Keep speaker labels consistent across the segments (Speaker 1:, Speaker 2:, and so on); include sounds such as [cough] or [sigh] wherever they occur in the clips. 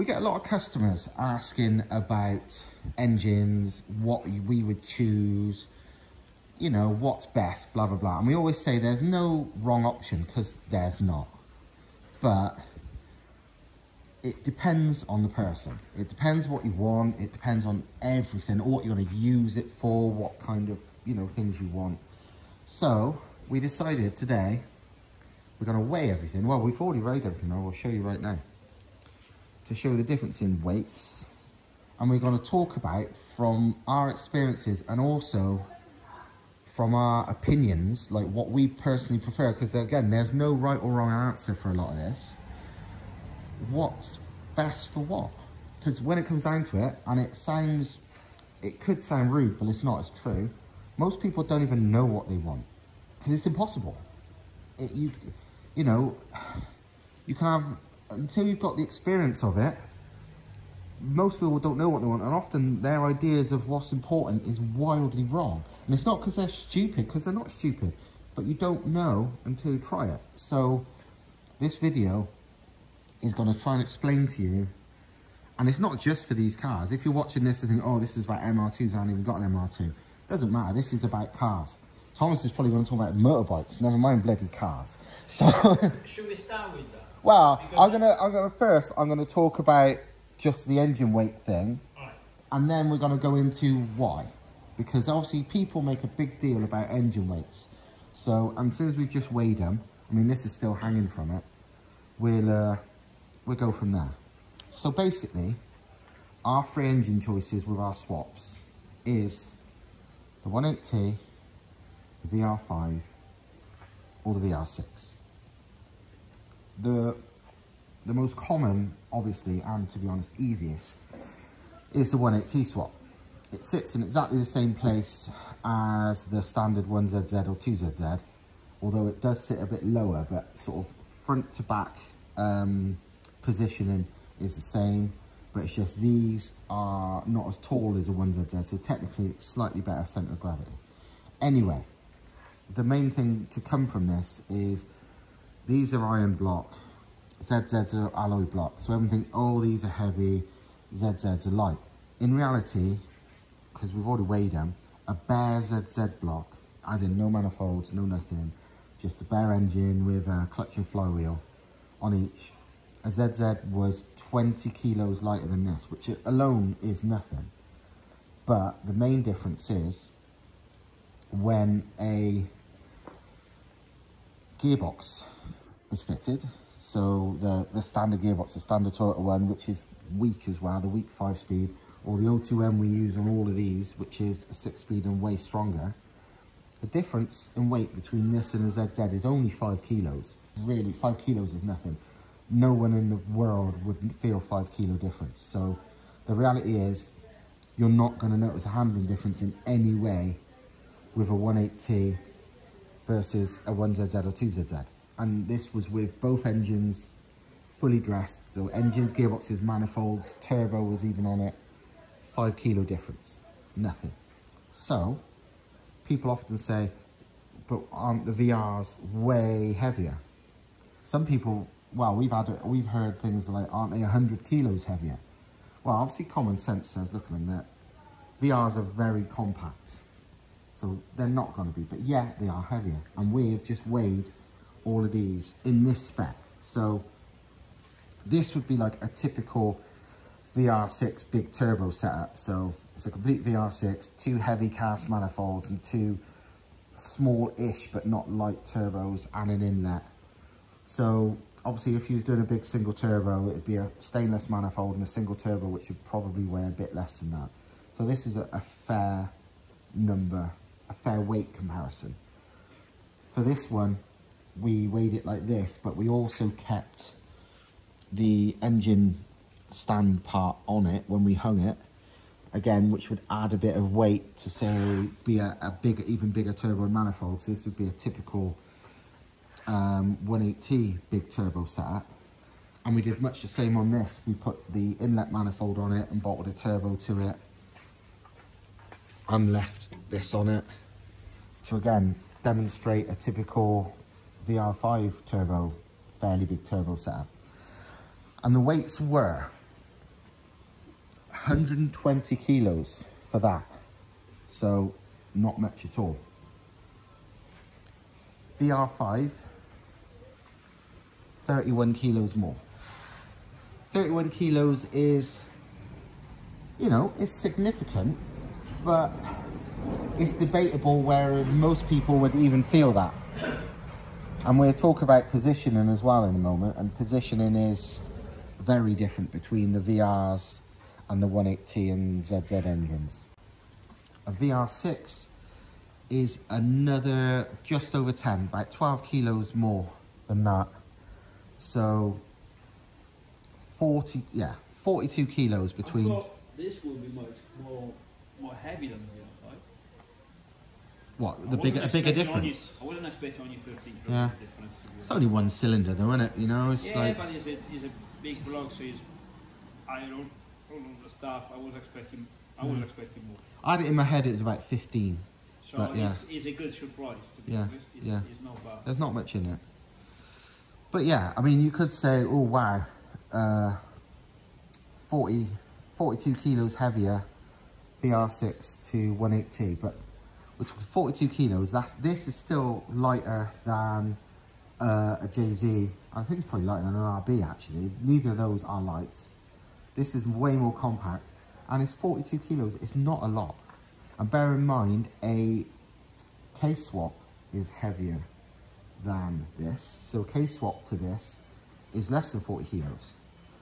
Speaker 1: we get a lot of customers asking about engines, what we would choose, you know, what's best, blah, blah, blah. And we always say there's no wrong option because there's not. But it depends on the person. It depends what you want. It depends on everything, what you're going to use it for, what kind of, you know, things you want. So we decided today we're going to weigh everything. Well, we've already weighed everything. I will show you right now to show the difference in weights. And we're going to talk about from our experiences and also from our opinions, like what we personally prefer. Because again, there's no right or wrong answer for a lot of this. What's best for what? Because when it comes down to it, and it sounds, it could sound rude, but it's not, it's true. Most people don't even know what they want. Because it's impossible. It, you, you know, [sighs] you can have until you've got the experience of it, most people don't know what they want, and often their ideas of what's important is wildly wrong. And it's not because they're stupid, because they're not stupid, but you don't know until you try it. So this video is going to try and explain to you, and it's not just for these cars. If you're watching this and think, oh, this is about MR2s, I haven't even got an MR2. Doesn't matter, this is about cars. Thomas is probably going to talk about motorbikes, never mind bloody cars. So,
Speaker 2: Should we start with that?
Speaker 1: Well, I'm gonna, I'm gonna first, I'm gonna talk about just the engine weight thing,
Speaker 2: Alright.
Speaker 1: and then we're gonna go into why, because obviously people make a big deal about engine weights. So, and since we've just weighed them, I mean this is still hanging from it, we'll, uh, we'll go from there. So basically, our three engine choices with our swaps is the 18T, the VR5, or the VR6. The, the most common, obviously, and to be honest, easiest, is the 18T swap. It sits in exactly the same place as the standard 1ZZ or 2ZZ, although it does sit a bit lower, but sort of front to back um, positioning is the same, but it's just these are not as tall as a 1ZZ, so technically it's slightly better centre of gravity. Anyway, the main thing to come from this is these are iron block, ZZs are alloy block. So everyone thinks, oh, these are heavy, ZZs are light. In reality, because we've already weighed them, a bare ZZ block, as in no manifolds, no nothing, just a bare engine with a clutch and flywheel on each. A ZZ was 20 kilos lighter than this, which alone is nothing. But the main difference is when a gearbox is fitted. So the, the standard gearbox, the standard Toyota one, which is weak as well, the weak five speed, or the O2M we use on all of these, which is a six speed and way stronger. The difference in weight between this and a ZZ is only five kilos. Really, five kilos is nothing. No one in the world would feel five kilo difference. So the reality is you're not going to notice a handling difference in any way with a 18T versus a 1ZZ or 2ZZ. And this was with both engines fully dressed. So engines, gearboxes, manifolds, turbo was even on it. Five kilo difference, nothing. So people often say, but aren't the VRs way heavier? Some people, well, we've had, we've heard things like, aren't they 100 kilos heavier? Well, obviously common sense says, look at them, that VRs are very compact. So they're not going to be, but yeah, they are heavier. And we've just weighed all of these in this spec. So this would be like a typical VR6 big turbo setup. So it's a complete VR6, two heavy cast manifolds and two small-ish but not light turbos and an inlet. So obviously if you was doing a big single turbo, it'd be a stainless manifold and a single turbo, which would probably weigh a bit less than that. So this is a, a fair number, a fair weight comparison. For this one, we weighed it like this, but we also kept the engine stand part on it when we hung it again which would add a bit of weight to say be a, a bigger even bigger turbo manifold. So this would be a typical um 180 big turbo setup. And we did much the same on this. We put the inlet manifold on it and bolted a turbo to it and left this on it to again demonstrate a typical VR5 turbo fairly big turbo setup and the weights were 120 kilos for that. So not much at all. VR5, 31 kilos more. 31 kilos is, you know, it's significant, but it's debatable where most people would even feel that. And we'll talk about positioning as well in a moment, and positioning is very different between the VRs and the 180 and ZZ engines. A VR6 is another just over 10, about 12 kilos more than that. So 40, yeah, 42 kilos between.
Speaker 2: This be much more more heavy than the.
Speaker 1: What, the bigger, a bigger difference?
Speaker 2: I wasn't expecting only 15
Speaker 1: Yeah.
Speaker 2: difference.
Speaker 1: It's only one cylinder though, isn't it? You know, it's
Speaker 2: Yeah,
Speaker 1: like,
Speaker 2: but it's a, it's a big block, so it's iron, all the stuff. I was expecting, I
Speaker 1: Mm.
Speaker 2: was expecting more.
Speaker 1: I had it in my head it was about 15.
Speaker 2: So
Speaker 1: But, yeah.
Speaker 2: it's, it's a good surprise, to be
Speaker 1: Yeah,
Speaker 2: honest. It's,
Speaker 1: yeah.
Speaker 2: it's not bad.
Speaker 1: There's not much in it. But yeah, I mean, you could say, oh wow, uh, 40, 42 kilos heavier VR6 to 180, but with 42 kilos, that's this is still lighter than uh, a JZ. I think it's probably lighter than an RB actually. Neither of those are light. This is way more compact, and it's 42 kilos. It's not a lot. And bear in mind, a case swap is heavier than this. So a case swap to this is less than 40 kilos.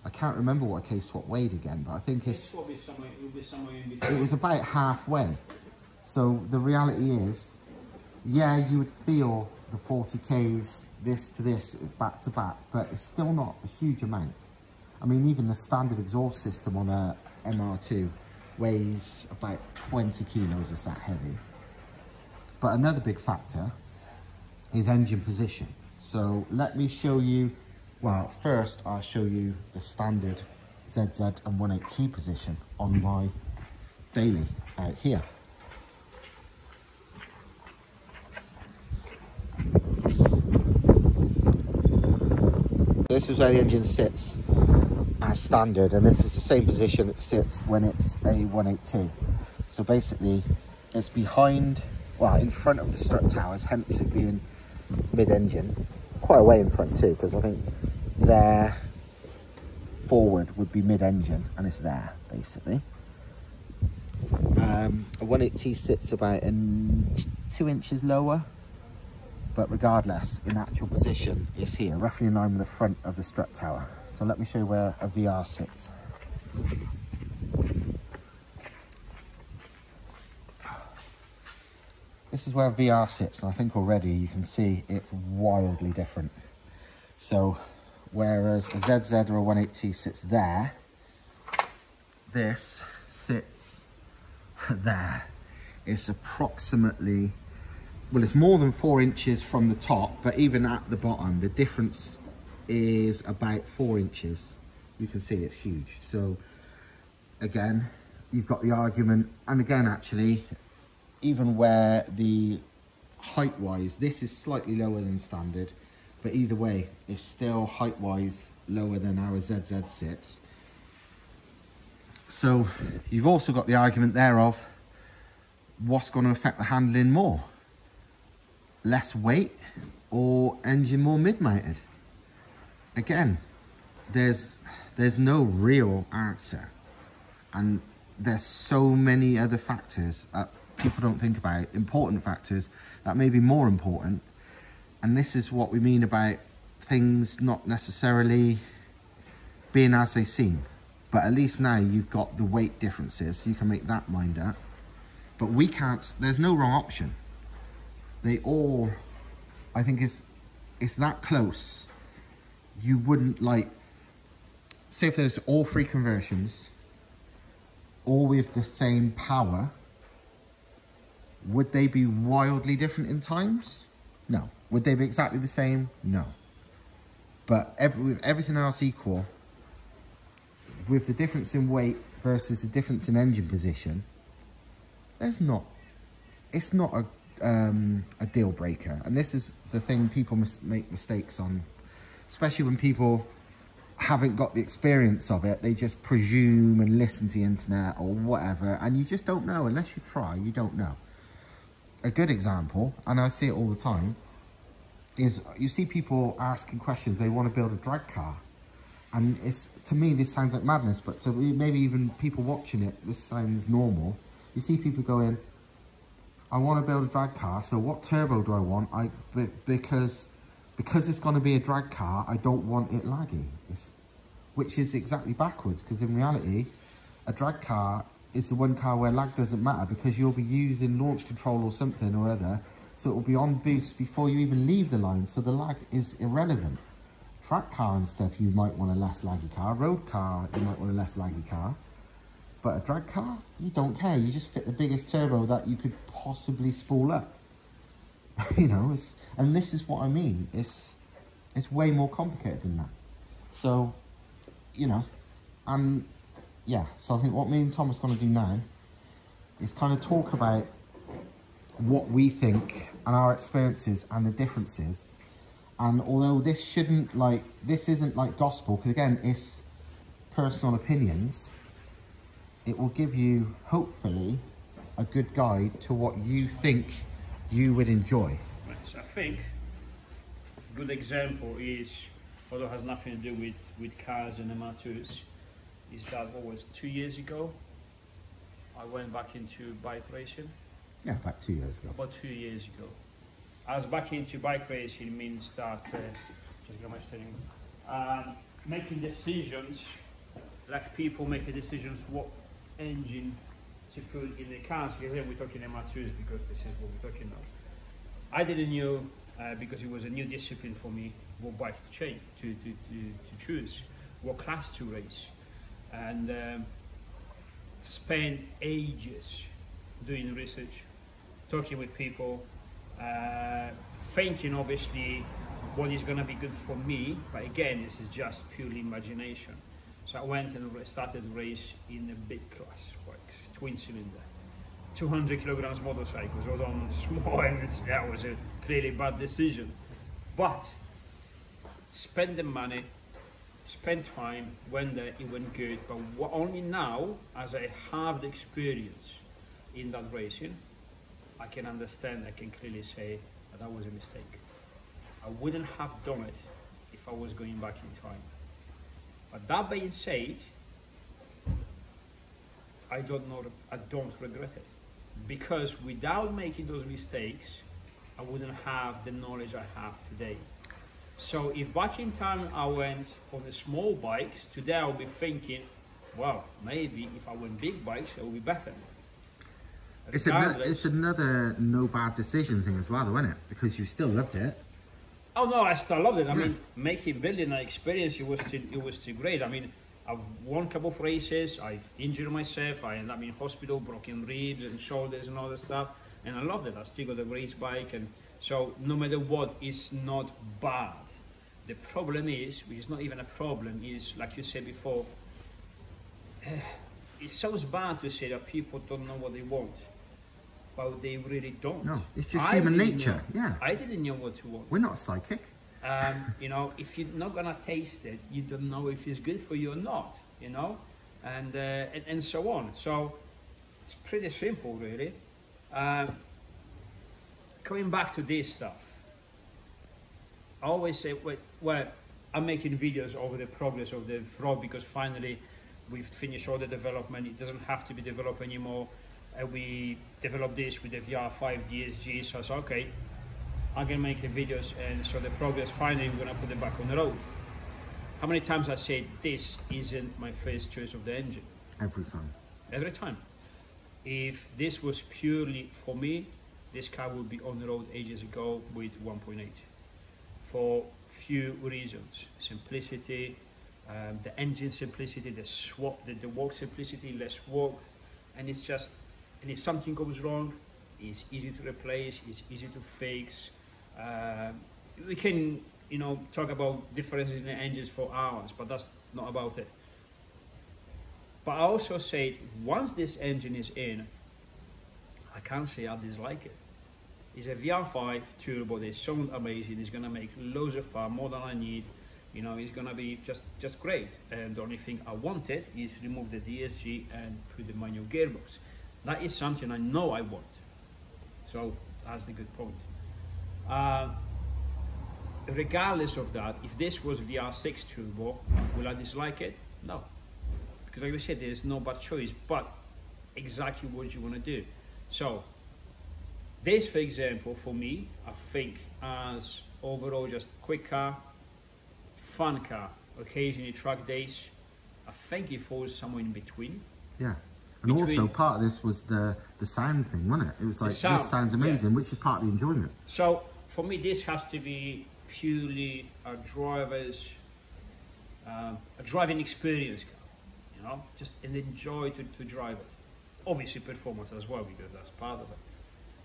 Speaker 1: I can't remember what a case swap weighed again, but I think it's
Speaker 2: will somewhere, it will be somewhere in between.
Speaker 1: it was about halfway. So the reality is, yeah, you would feel the 40Ks, this to this, back to back, but it's still not a huge amount. I mean, even the standard exhaust system on a MR2 weighs about 20 kilos, it's that heavy. But another big factor is engine position. So let me show you, well, first I'll show you the standard ZZ and 180 position on my daily out here. This is where the engine sits as standard and this is the same position it sits when it's a 180. So basically it's behind, well in front of the strut towers, hence it being mid-engine. Quite away in front too because I think there forward would be mid-engine and it's there basically. Um, a 180 sits about in two inches lower but regardless in actual position it's here roughly in line with the front of the strut tower. So let me show you where a VR sits. This is where VR sits and I think already you can see it's wildly different. So whereas a ZZ or a 180 sits there this sits [laughs] there. It's approximately well it's more than four inches from the top but even at the bottom the difference is about four inches. You can see it's huge. So again you've got the argument and again actually even where the height wise this is slightly lower than standard but either way it's still height wise lower than our ZZ sits. So you've also got the argument there of what's going to affect the handling more less weight or engine more mid-mounted again there's there's no real answer. And there's so many other factors that people don't think about important factors that may be more important. And this is what we mean about things not necessarily being as they seem. But at least now you've got the weight differences so you can make that mind up. But we can't there's no wrong option they all i think it's it's that close. You wouldn't like say if there's all three conversions all with the same power would they be wildly different in times? No. Would they be exactly the same? No. But every, with everything else equal with the difference in weight versus the difference in engine position there's not it's not a um, a deal breaker and this is the thing people mis make mistakes on especially when people haven't got the experience of it. They just presume and listen to the internet or whatever, and you just don't know unless you try. You don't know. A good example, and I see it all the time, is you see people asking questions. They want to build a drag car, and it's to me this sounds like madness, but to maybe even people watching it, this sounds normal. You see people going, "I want to build a drag car. So what turbo do I want? I because." because it's going to be a drag car, I don't want it laggy. It's, which is exactly backwards because in reality, a drag car is the one car where lag doesn't matter because you'll be using launch control or something or other. So it will be on boost before you even leave the line. So the lag is irrelevant. Track car and stuff, you might want a less laggy car. Road car, you might want a less laggy car. But a drag car, you don't care. You just fit the biggest turbo that you could possibly spool up. [laughs] you know, it's, and this is what I mean. It's, it's way more complicated than that. So, you know, and yeah, so I think what me and Thomas going to do now is kind of talk about what we think and our experiences and the differences. And although this shouldn't like, this isn't like gospel, because again, it's personal opinions, it will give you, hopefully, a good guide to what you think you would enjoy?
Speaker 2: I think a good example is, although it has nothing to do with, with cars and MR2s, is that what was two years ago, I went back into bike racing.
Speaker 1: Yeah, about two years ago.
Speaker 2: About two years ago. I was back into bike racing means that, uh, just get my steering, um, making decisions, like people make decisions what engine to put in the cars because then we're talking MR2s because this is what we're talking about. I didn't know uh, because it was a new discipline for me what bike to change to, to, to, to choose what class to race. And um, spend ages doing research talking with people uh, thinking obviously what is going to be good for me. But again this is just purely imagination so I went and started race in a big class like twin cylinder. 200 kilograms motorcycles, although on [laughs] small and that was a clearly bad decision. But spend the money, spend time, when there, it went good. But only now, as I have the experience in that racing, I can understand, I can clearly say that that was a mistake. I wouldn't have done it if I was going back in time. But that being said, I don't know, I don't regret it. Because without making those mistakes, I wouldn't have the knowledge I have today. So if back in time I went on the small bikes, today I'll be thinking, well, maybe if I went big bikes, it would be better.
Speaker 1: It's, an, it's another no bad decision thing as well, though, isn't it? Because you still loved it.
Speaker 2: Oh no, I still loved it. I mean, [clears throat] making building an experience, it was still, it was still great. I mean, I've won a couple of races, I've injured myself, I ended up in hospital, broken ribs and shoulders and all that stuff, and I loved it. I still got a race bike, and so no matter what, it's not bad. The problem is, which is not even a problem, is like you said before, [sighs] it sounds bad to say that people don't know what they want, but they really don't.
Speaker 1: No, it's just I human nature.
Speaker 2: Know,
Speaker 1: yeah.
Speaker 2: I didn't know what to want.
Speaker 1: We're not psychic.
Speaker 2: Um, [laughs] you know, if you're not gonna taste it, you don't know if it's good for you or not. You know, and uh, and, and, so on. So it's pretty simple, really. Uh, coming back to this stuff, I always say, well, well, I'm making videos over the progress of the frog because finally we've finished all the development. It doesn't have to be developed anymore. Uh, we developed this with the VR5 DSG, so I said, okay, I can make the videos and so the progress finally we're gonna put it back on the road. How many times I said this isn't my first choice of the engine?
Speaker 1: Every time.
Speaker 2: Every time. If this was purely for me, this car would be on the road ages ago with 1.8 for few reasons. Simplicity, um, the engine simplicity, the swap, the, the walk simplicity, less walk, and it's just, and if something goes wrong, it's easy to replace, it's easy to fix, uh, we can, you know, talk about differences in the engines for hours, but that's not about it. But I also said, once this engine is in, I can't say I dislike it. It's a VR5 turbo, they sound amazing, it's gonna make loads of power, more than I need. you know, it's gonna be just just great. And the only thing I wanted is remove the DSG and put the manual gearbox. That is something I know I want. So that's the good point. Uh, regardless of that, if this was VR6 turbo, will I dislike it? No. Because like I said, there's no bad choice, but exactly what you want to do. So this, for example, for me, I think as overall just quick car, fun car, occasionally track days, I think it falls somewhere in between.
Speaker 1: Yeah. And also part of this was the the sound thing, wasn't it? It was like
Speaker 2: sound,
Speaker 1: this sounds
Speaker 2: yeah.
Speaker 1: amazing, which is part of the enjoyment.
Speaker 2: So for me, this has to be purely a driver's um, a driving experience car. You know, just an enjoy to, to drive it. Obviously, performance as well because that's part of it.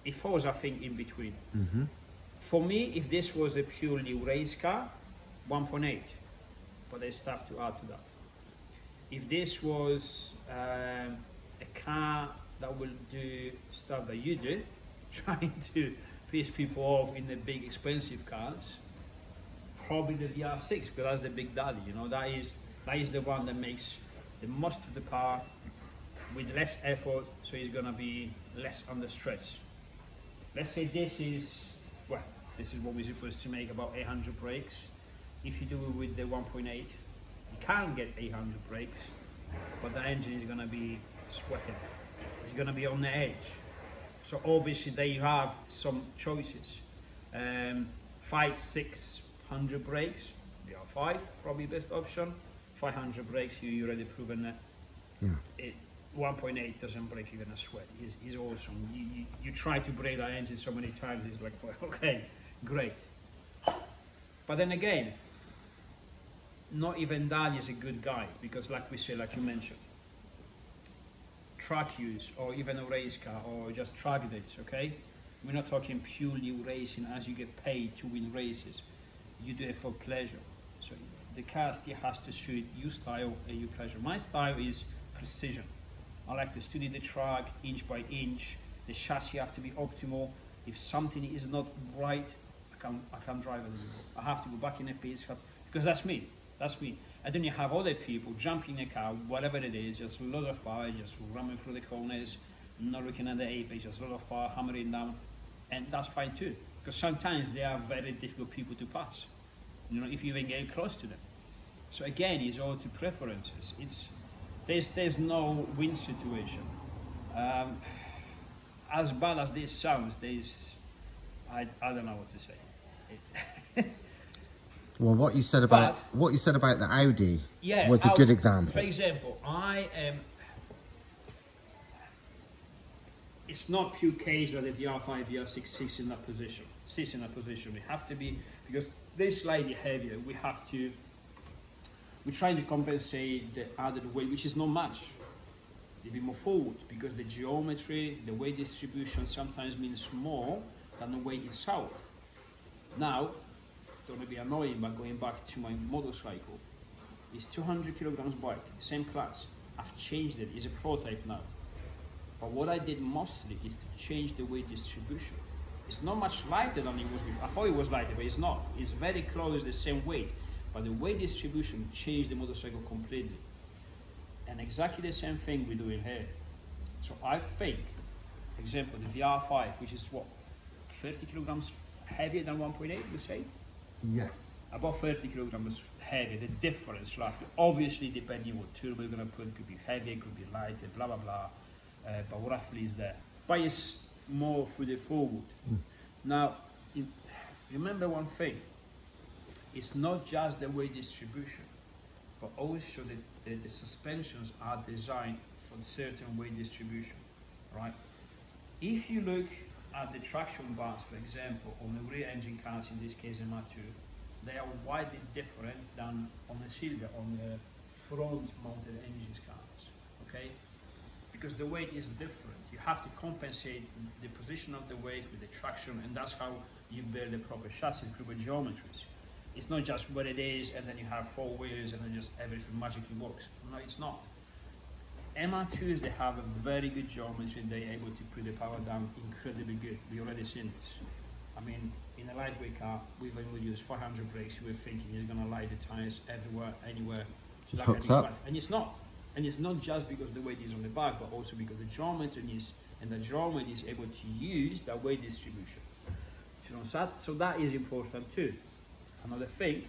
Speaker 2: It falls, I think, in between.
Speaker 1: Mm-hmm.
Speaker 2: For me, if this was a purely race car, 1.8, but there's stuff to add to that. If this was um, a car that will do stuff that you do, [laughs] trying to piss people off in the big expensive cars, probably the VR6 because that's the big daddy. You know that is that is the one that makes the most of the power with less effort, so it's gonna be less under stress. Let's say this is well, this is what we're supposed to make about 800 brakes. If you do it with the 1.8, you can get 800 brakes, but the engine is gonna be sweating. It's gonna be on the edge. So obviously they have some choices. Um, five, six hundred brakes, they are five, probably best option. 500 brakes, you you already proven that
Speaker 1: Yeah.
Speaker 2: it 1.8 doesn't break even a sweat. He's, he's awesome. You, you, you try to break that engine so many times, it's like, well, [laughs] okay, great. But then again, not even that is a good guide because, like we say, like you mentioned, track use or even a race car or just track days, okay? We're not talking purely racing as you get paid to win races. You do it for pleasure. So the car still has to suit your style and your pleasure. My style is precision. I like to study the track inch by inch. The chassis have to be optimal. If something is not right, I can't, I can't drive anymore. I have to go back in pits have- because that's me. That's me. And then you have other people jumping in a car, whatever it is, just loads of power, just ramming through the corners, not looking at the apex, just loads of power, hammering down, and that's fine too. Because sometimes they are very difficult people to pass. You know, if you even get close to them. So again, it's all to preferences. It's there's there's no win situation. Um, as bad as this sounds, there's I, I don't know what to say. It, [laughs]
Speaker 1: Well, what you said about
Speaker 2: But-
Speaker 1: what you said about the Audi
Speaker 2: yeah,
Speaker 1: was a
Speaker 2: I'll-
Speaker 1: good example.
Speaker 2: For example, I am. It's not pure case that if the VR5, VR6 sits in that position. Sits in that position. We have to be because they're slightly heavier. We have to. We're trying to compensate the added weight, which is not much. A bit more forward because the geometry, the weight distribution sometimes means more than the weight itself. Now, don't want to be annoying, but going back to my motorcycle, it's 200 kilograms bike, same class. I've changed it, it's a prototype now. But what I did mostly is to change the weight distribution. It's not much lighter than it was before. I thought it was lighter, but it's not. It's very close, the same weight. But the weight distribution changed the motorcycle completely. And exactly the same thing we're doing here. So I think, for example, the VR5, which is what, 30 kilograms heavier than 1.8, we say?
Speaker 1: Yes.
Speaker 2: about 30 kilograms heavy, the difference roughly. Obviously, depending what turbo you're gonna put, could be heavy, could be lighter, blah blah blah. Uh, but roughly is there. But it's more for the forward. Now, you- remember one thing. It's not just the weight distribution, but also the, the, the suspensions are designed for certain weight distribution, right? If you look at the traction bars, for example, on the rear engine cars, in this case MR2, they are widely different than on the Silvia, on the front mounted engines cars, okay? Because the weight is different. You have to compensate the position of the weight with the traction, and that's how you build the proper chassis, proper geometries. It's not just what it is, and then you have four wheels, and then just everything magically works. No, it's not. MR2s, they have a very good geometry, they're able to put the power down incredibly good. We already seen this. I mean, in a lightweight car, we when we use 400 brakes, we're thinking it's gonna light the tires everywhere, anywhere.
Speaker 1: Just hooks up.
Speaker 2: X5. And it's not. And it's not just because the weight is on the back, but also because the geometry is, and the geometry is able to use that weight distribution. You know, so that, so that is important too. Another thing,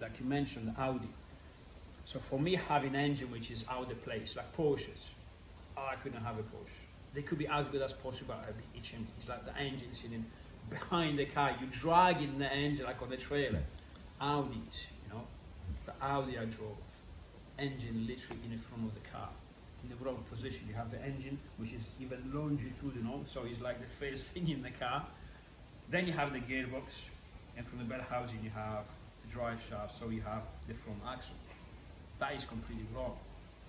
Speaker 2: like you mentioned, Audi. So for me, having an engine which is out of place, like Porsches, oh, I couldn't have a Porsche. They could be as good as possible at each end. It's like the engine sitting behind the car. You're dragging the engine like on a trailer. Audis, you know, the Audi I drove, engine literally in the front of the car. In the wrong position, you have the engine which is even longitudinal, so it's like the first [laughs] thing in the car. Then you have the gearbox, and from the bell housing you have the drive shaft, so you have the front axle. That is completely wrong.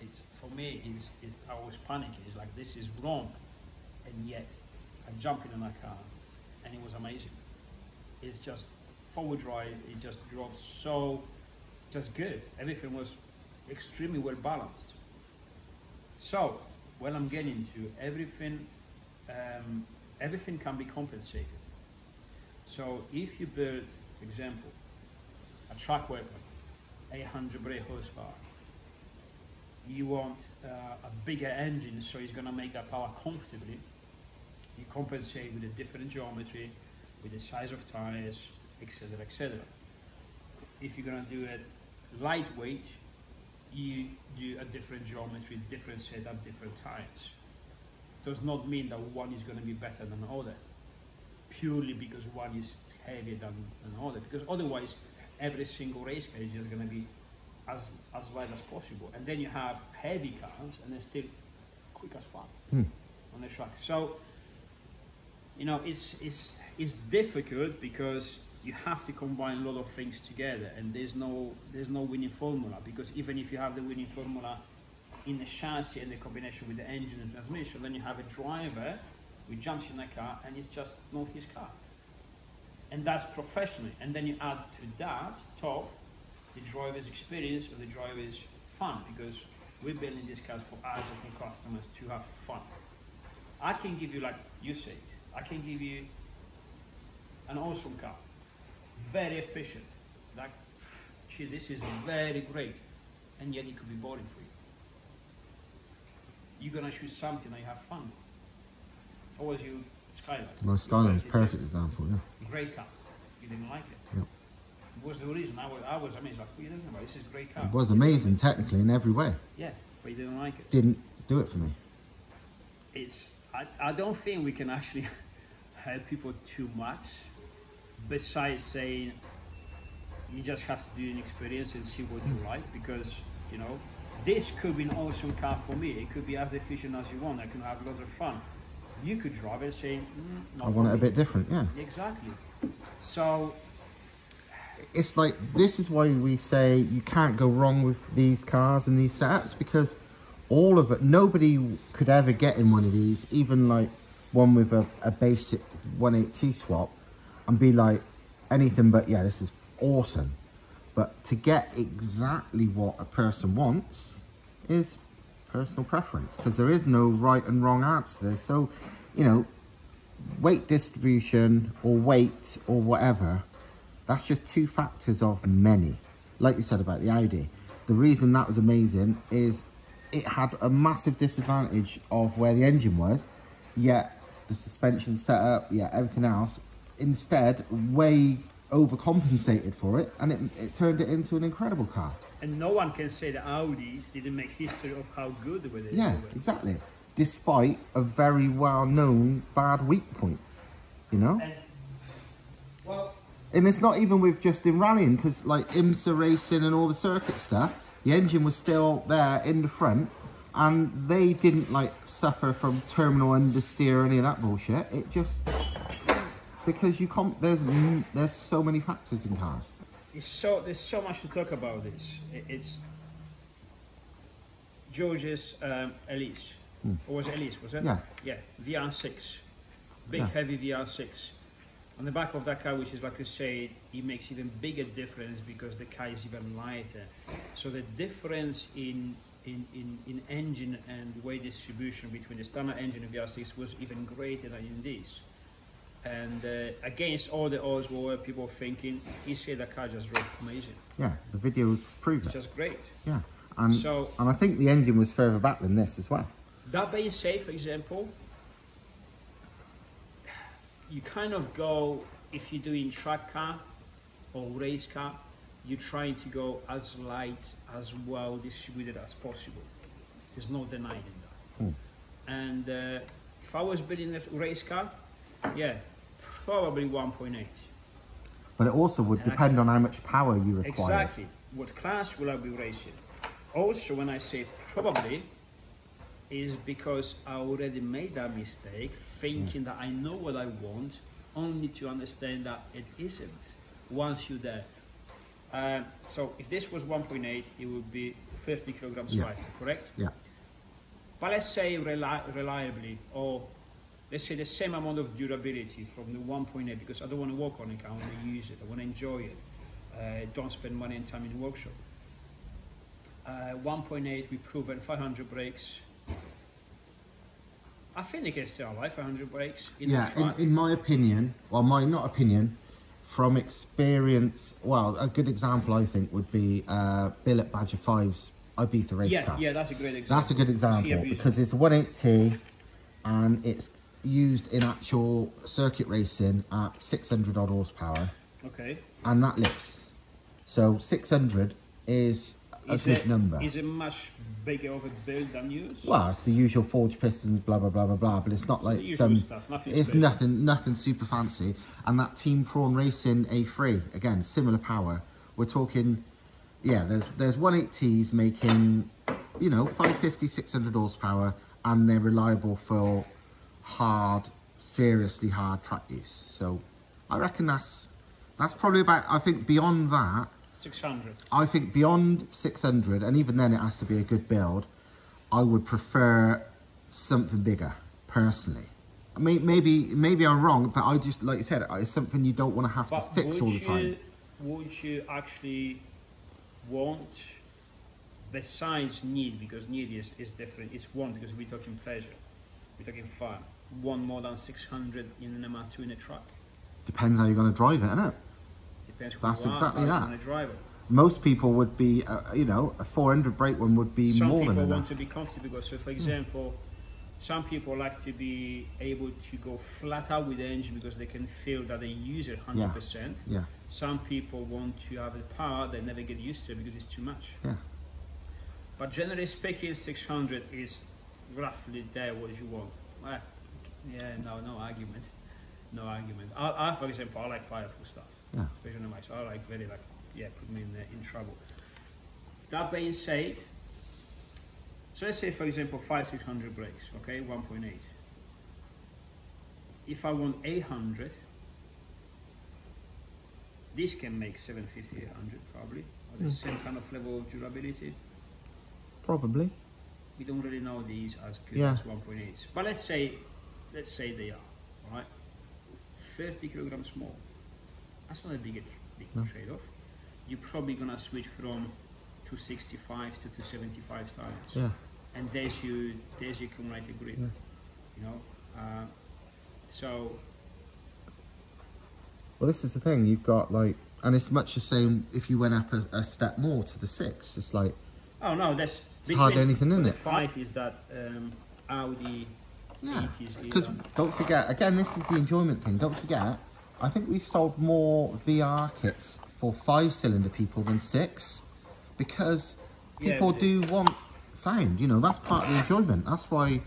Speaker 2: It's for me. It's, it's I was panicking. It's like this is wrong, and yet I jumped in that car, and it was amazing. It's just forward drive. It just drove so, just good. Everything was extremely well balanced. So, what I'm getting to, everything, um, everything can be compensated. So, if you build, for example, a track weapon, 800 brake horsepower, you want uh, a bigger engine, so it's going to make that power comfortably. You compensate with a different geometry, with the size of tires, etc., etc. If you're going to do it lightweight, you do a different geometry, different setup, different tires. Does not mean that one is going to be better than the other, purely because one is heavier than, than the other. Because otherwise, every single race car is going to be as as light as possible. And then you have heavy cars, and they're still quick as fuck
Speaker 1: Hmm.
Speaker 2: on the track. So, you know, it's it's it's difficult because you have to combine a lot of things together, and there's no there's no winning formula because even if you have the winning formula in the chassis and the combination with the engine and transmission, then you have a driver who jumps in a car and it's just not his car. And that's professionally. And then you add to that top the driver's experience or the driver's fun because we're building these cars for us and for customers to have fun. I can give you like you said, I can give you an awesome car, very efficient. Like, gee, this is very great, and yet it could be boring for you. You're gonna choose something that you have fun. with. Was you Skyline?
Speaker 1: My Skyline is a perfect example, yeah.
Speaker 2: Great car. You didn't like it.
Speaker 1: Yep.
Speaker 2: Was the reason? I was, I was amazed. Like, what are you thinking about? This is a great car.
Speaker 1: It was amazing technically in every way.
Speaker 2: Yeah, but you didn't like it.
Speaker 1: Didn't do it for me.
Speaker 2: It's. I, I don't think we can actually [laughs] help people too much. Besides saying, you just have to do an experience and see what you mm. like because you know this could be an awesome car for me. It could be as efficient as you want. I can have lots of fun. You could drive it and say, mm,
Speaker 1: I want it a bit different, yeah.
Speaker 2: Exactly. So
Speaker 1: it's like this is why we say you can't go wrong with these cars and these setups because all of it nobody could ever get in one of these even like one with a, a basic 180 swap and be like anything but yeah this is awesome but to get exactly what a person wants is personal preference because there is no right and wrong answer there's so you know weight distribution or weight or whatever, that's just two factors of many. Like you said about the Audi, the reason that was amazing is it had a massive disadvantage of where the engine was, yet the suspension setup, yeah, everything else, instead way overcompensated for it and it, it turned it into an incredible car.
Speaker 2: And no one can say the Audis didn't make history of how good they were. they
Speaker 1: Yeah,
Speaker 2: were.
Speaker 1: exactly. Despite a very well known bad weak point, you know?
Speaker 2: And well,
Speaker 1: And it's not even with just in rallying, because like IMSA racing and all the circuit stuff, the engine was still there in the front, and they didn't like suffer from terminal understeer or any of that bullshit. It just because you can't. there's there's so many factors in cars.
Speaker 2: It's so there's so much to talk about this. It's George's um, Elise, or was it Elise? Was it?
Speaker 1: Yeah.
Speaker 2: Yeah. VR6, big
Speaker 1: Yeah.
Speaker 2: heavy VR6. On the back of that car, which is like I said, it makes even bigger difference because the car is even lighter. So the difference in in, in, in engine and weight distribution between the standard engine and VR6 was even greater than in this. And uh, against all the odds, what were people thinking? He said the car just drove amazing,
Speaker 1: Yeah, the videos prove it.
Speaker 2: just great.
Speaker 1: Yeah, and
Speaker 2: So-
Speaker 1: and I think the engine was further back than this as well.
Speaker 2: That being said, for example, you kind of go if you're doing track car or race car, you're trying to go as light as well distributed as possible. There's no denying that.
Speaker 1: Hmm.
Speaker 2: And uh, if I was building a race car, yeah, probably 1.8.
Speaker 1: But it also would
Speaker 2: And
Speaker 1: depend on how much power you require.
Speaker 2: Exactly. What class will I be racing? Also, when I say probably, is because I already made that mistake, thinking that I know what I want, only to understand that it isn't once you're there. Um, so if this was 1.8, it would be 50 kilograms
Speaker 1: Yeah.
Speaker 2: lighter, correct?
Speaker 1: Yeah,
Speaker 2: But let's say reli- reliably, or let's say the same amount of durability from the 1.8, because I don't want to work on it, I want to use it, I want to enjoy it. Uh, don't spend money and time in the workshop. Uh, 1.8, we proven 500 brakes. I think they can still alive 500 brakes. In
Speaker 1: yeah. In, in my opinion, well, my not opinion, from experience. Well, a good example I think would be uh, Bill at Badger Fives Ibiza race
Speaker 2: yeah,
Speaker 1: car.
Speaker 2: yeah, that's a great example.
Speaker 1: That's a good example because it's a 180 and it's used in actual circuit racing at 600 odd horsepower.
Speaker 2: Okay.
Speaker 1: and that lifts. So 600 is a
Speaker 2: Is
Speaker 1: good
Speaker 2: it,
Speaker 1: number.
Speaker 2: Is it much bigger of a build than yours?
Speaker 1: Well, it's the usual forged pistons, blah blah blah blah blah. But it's not like some.
Speaker 2: stuff,
Speaker 1: it's nothing, nothing super fancy. And that Team Prawn Racing A3 again, similar power. We're talking, yeah. There's there's 180s making, you know, 550, 600 horsepower, and they're reliable for hard, seriously hard track use. So, I reckon that's that's probably about. I think beyond that.
Speaker 2: 600.
Speaker 1: I think beyond 600, and even then it has to be a good build, I would prefer something bigger, personally. I mean, maybe maybe I'm wrong, but I just, like you said, it's something you don't want to have to fix all the time.
Speaker 2: You, would you actually want, besides need, because need is, is different, it's want because we're talking pleasure, we're talking fun, want more than 600 in an MR2 in a truck?
Speaker 1: Depends how you're going to drive it, innit?
Speaker 2: Depends who
Speaker 1: That's exactly that.
Speaker 2: you want to drive it.
Speaker 1: Most people would be, uh, you know, a 400 brake one would be
Speaker 2: Some
Speaker 1: more
Speaker 2: people
Speaker 1: than
Speaker 2: want
Speaker 1: enough.
Speaker 2: to be comfortable. So, for example, some people like to be able to go flat out with the engine because they can feel that they use it 100%.
Speaker 1: Yeah,
Speaker 2: Some people want to have the power they never get used to it because it's too much.
Speaker 1: yeah.
Speaker 2: But generally speaking, 600 is roughly there what you want. Well, yeah, no, no argument, no argument. I, I for example, I like powerful stuff,
Speaker 1: Yeah.
Speaker 2: especially on my so I like very like yeah, put me in uh, in trouble. That being said, so let's say for example five six hundred brakes, okay, 1.8. If I want 800, this can make 750, 800 probably, or the same kind of level of durability
Speaker 1: Probably.
Speaker 2: we don't really know these as good
Speaker 1: Yeah.
Speaker 2: as 1.8. But let's say, let's say they are, all right? 30 kilograms more. That's not a big, big
Speaker 1: No.
Speaker 2: trade-off. You're probably gonna switch from 265 to 275 tires,
Speaker 1: Yeah.
Speaker 2: and there's you, there's your cumulative grip.
Speaker 1: Yeah.
Speaker 2: You know, uh, so
Speaker 1: Well, this is the thing. You've got like, and it's much the same if you went up a, a step more to the six. It's like,
Speaker 2: oh no, that's
Speaker 1: It's hardly anything in it.
Speaker 2: Five is that um, Audi
Speaker 1: Yeah, because
Speaker 2: on-
Speaker 1: don't forget, again, this is the enjoyment thing. Don't forget, I think we've sold more VR kits for five-cylinder people than six, because people
Speaker 2: but-
Speaker 1: do want sound. You know, that's part of the enjoyment. That's why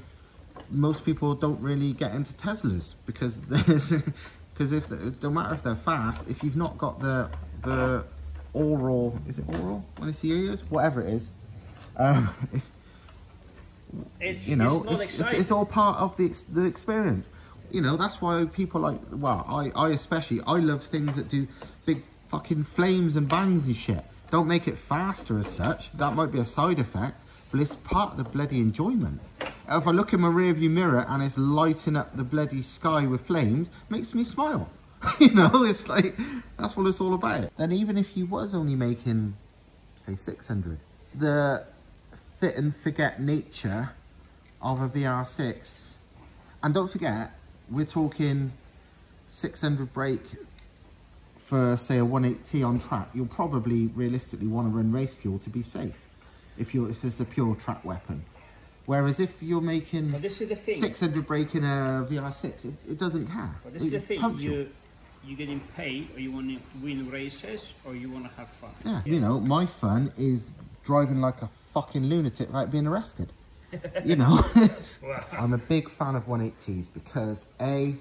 Speaker 1: most people don't really get into Teslas because [laughs] there's because if they, no matter if they're fast, if you've not got the the aural, is it aural when it's your ears, whatever it is. Um, [laughs]
Speaker 2: it's
Speaker 1: you know,
Speaker 2: it's
Speaker 1: it's, it's, it's all part of the the experience. You know, that's why people like, well, I, I especially, I love things that do big fucking flames and bangs and shit. Don't make it faster as such. That might be a side effect, but it's part of the bloody enjoyment. If I look in my rearview mirror and it's lighting up the bloody sky with flames, makes me smile. [laughs] you know, it's like, that's what it's all about. Then even if you was only making, say, 600, the fit and forget nature of a VR6. And don't forget, we're talking 600 brake for say a 180 on track, you'll probably realistically want to run race fuel to be safe if you're if it's a pure track weapon. Whereas if you're making
Speaker 2: But this is the thing.
Speaker 1: 600 brake in a VR6, it, it doesn't care.
Speaker 2: But this is the thing. You you getting paid, or you want to win races, or you want to have fun.
Speaker 1: Yeah, you know, my fun is driving like a fucking lunatic without being arrested. [laughs] you know,
Speaker 2: Wow.
Speaker 1: I'm a big fan of 180s because A,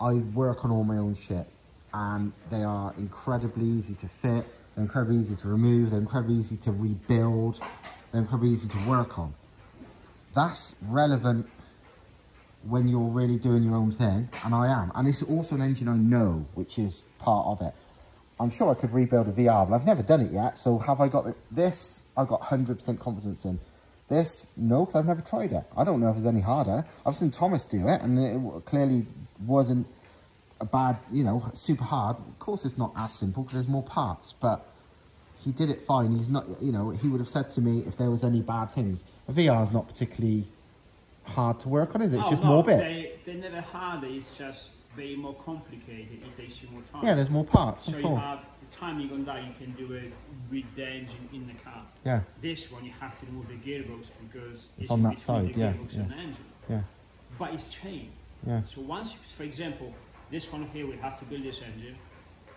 Speaker 1: I work on all my own shit and they are incredibly easy to fit, they're incredibly easy to remove, they're incredibly easy to rebuild, they're incredibly easy to work on. That's relevant when you're really doing your own thing, and I am. And it's also an engine I know, which is part of it. I'm sure I could rebuild a VR, but I've never done it yet. So have I got the, this? I've got 100% confidence in. This, no, because I've never tried it. I don't know if it's any harder. I've seen Thomas do it, and it clearly wasn't a bad, you know, super hard. Of course, it's not as simple because there's more parts, but he did it fine. He's not, you know, he would have said to me if there was any bad things. A VR is not particularly hard to work on, is it? It's
Speaker 2: Oh,
Speaker 1: just
Speaker 2: no,
Speaker 1: more bits.
Speaker 2: They, they never harder. It's just very more complicated. It takes you more time.
Speaker 1: Yeah, there's more parts.
Speaker 2: So you
Speaker 1: all.
Speaker 2: have timing on that. You can do it with the engine in the car.
Speaker 1: Yeah,
Speaker 2: This one you have to remove the gearbox because
Speaker 1: It's on that side, yeah, yeah.
Speaker 2: and the engine.
Speaker 1: yeah,
Speaker 2: But it's chain.
Speaker 1: yeah.
Speaker 2: So once, you, for example, this one here, we have to build this engine,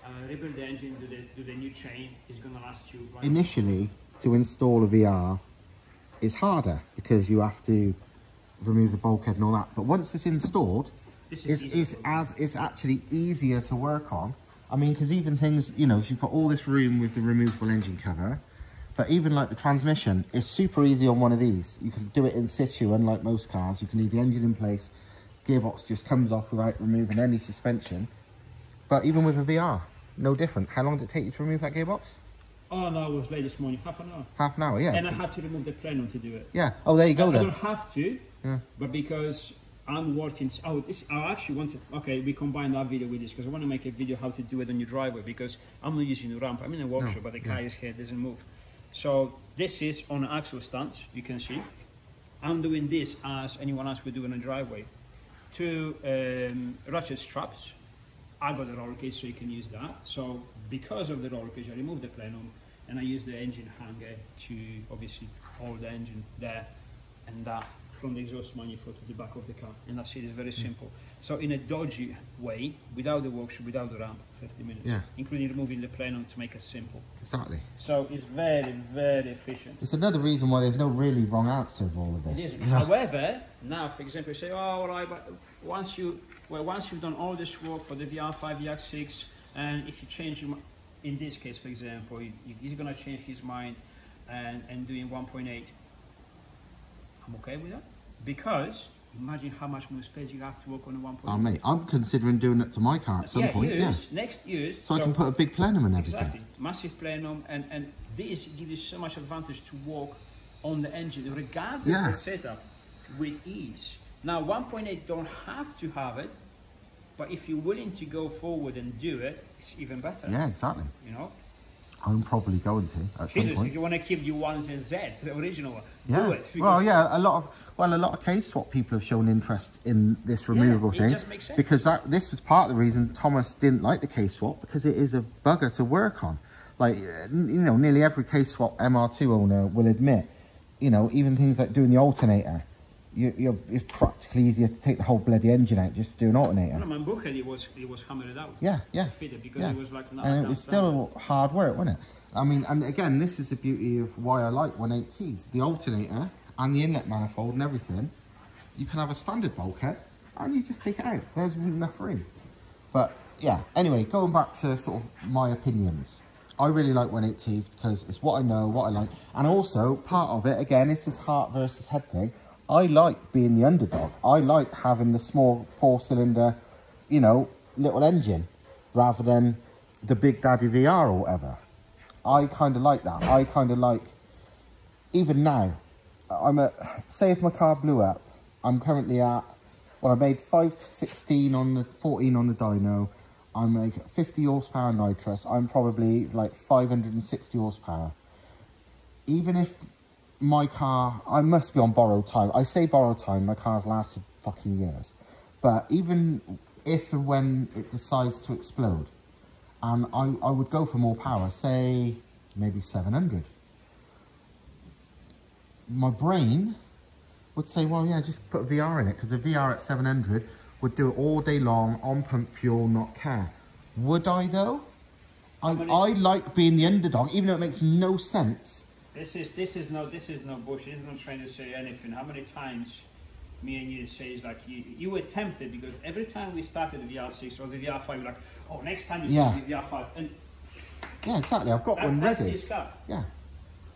Speaker 2: uh, rebuild the engine, do the, do the new chain. It's gonna last you. Right?
Speaker 1: Initially, to install a VR is harder because you have to remove the bulkhead and all that. But once it's installed,
Speaker 2: this
Speaker 1: it's,
Speaker 2: easy
Speaker 1: it's as it's actually easier to work on. I mean, because even things, you know, if you put all this room with the removable engine cover, but even like the transmission, it's super easy on one of these. You can do it in situ, unlike most cars. You can leave the engine in place, gearbox just comes off without removing any suspension. But even with a VR, no different. How long did it take you to remove that gearbox?
Speaker 2: Oh no, I was late this morning, half an hour.
Speaker 1: Half an hour, yeah.
Speaker 2: And I had to remove the plenum to do it.
Speaker 1: Yeah. Oh, there you go
Speaker 2: I, I don't have to,
Speaker 1: Yeah.
Speaker 2: but because I'm working. Oh, this I actually want to. Okay, we combine that video with this because I want to make a video how to do it on your driveway because I'm not using the ramp. I'm in a workshop,
Speaker 1: No,
Speaker 2: but the
Speaker 1: yeah.
Speaker 2: car is here, doesn't move. So this is on an axle stance. You can see. I'm doing this as anyone else would do in a driveway. Two um, ratchet straps. I got the roller cage, so you can use that. So because of the roller cage, I removed the plenum and I use the engine hanger to obviously hold the engine there and that from the exhaust manifold to the back of the car. And that's it, it's very simple. So in a dodgy way, without the workshop, without the ramp, 30 minutes.
Speaker 1: Yeah.
Speaker 2: Including removing the plenum to make it simple.
Speaker 1: Exactly.
Speaker 2: So it's very, very efficient.
Speaker 1: It's another reason why there's no really wrong answer of all of this.
Speaker 2: is.
Speaker 1: you know?
Speaker 2: However, now, for example, you say, oh, all right, but once you, well, once you've done all this work for the VR5, VR6, and if you change your, in this case, for example, he, he's gonna change his mind and, and doing 1.8, I'm okay with that because imagine how much more space you have to work on a 1.8.
Speaker 1: Oh, mate, I'm considering doing it to my car at some
Speaker 2: yeah,
Speaker 1: point. Yeah.
Speaker 2: next use.
Speaker 1: So, I can put a big plenum and everything.
Speaker 2: Exactly, massive plenum, and and this gives you so much advantage to walk on the engine, regardless
Speaker 1: Yeah.
Speaker 2: of the setup, with ease. Now, 1.8 don't have to have it, but if you're willing to go forward and do it, it's even better.
Speaker 1: Yeah, exactly.
Speaker 2: You know,
Speaker 1: I'm probably going to at some point.
Speaker 2: if you want to keep your 1ZZ, the original one,
Speaker 1: Yeah.
Speaker 2: do it.
Speaker 1: Well, yeah, a lot of well, a lot of K swap people have shown interest in this removable
Speaker 2: it
Speaker 1: thing
Speaker 2: just makes sense.
Speaker 1: because that this was part of the reason Thomas didn't like the K swap because it is a bugger to work on. Like you know, nearly every K swap MR2 owner will admit, you know, even things like doing the alternator, you, you're, it's practically easier to take the whole bloody engine out just to do an alternator.
Speaker 2: No, my book, it was it was hammered out.
Speaker 1: Yeah, yeah.
Speaker 2: It because
Speaker 1: yeah.
Speaker 2: it was like not
Speaker 1: and it was
Speaker 2: down.
Speaker 1: still hard work, wasn't it? I mean, and again, this is the beauty of why I like 180s. The alternator and the inlet manifold and everything, you can have a standard bulkhead and you just take it out. There's enough room. But yeah, anyway, going back to sort of my opinions. I really like 180s because it's what I know, what I like. And also, part of it, again, this heart versus head thing. I like being the underdog. I like having the small four cylinder, you know, little engine rather than the big daddy VR or whatever. I kind of like that. I kind of like, even now, I'm at, say if my car blew up, I'm currently at, well, I made 516 on the 14 on the dyno. I make 50 horsepower nitrous. I'm probably like 560 horsepower. Even if my car, I must be on borrowed time. I say borrowed time, my car's lasted fucking years. But even if and when it decides to explode. And I, I would go for more power, say maybe 700. My brain would say, well, yeah, just put a VR in it, because a VR at 700 would do it all day long on pump fuel, not care. Would I though? I, I like being the underdog, even though it makes no sense.
Speaker 2: This is this is no this is no bullshit. This is not trying to say anything. How many times me and you say is like you you were tempted because every time we started the VR6 or the VR5, we're like, oh, next time you
Speaker 1: Yeah.
Speaker 2: start the VR5, and
Speaker 1: Yeah, exactly. I've got
Speaker 2: that's,
Speaker 1: one
Speaker 2: that's
Speaker 1: ready.
Speaker 2: this car.
Speaker 1: Yeah,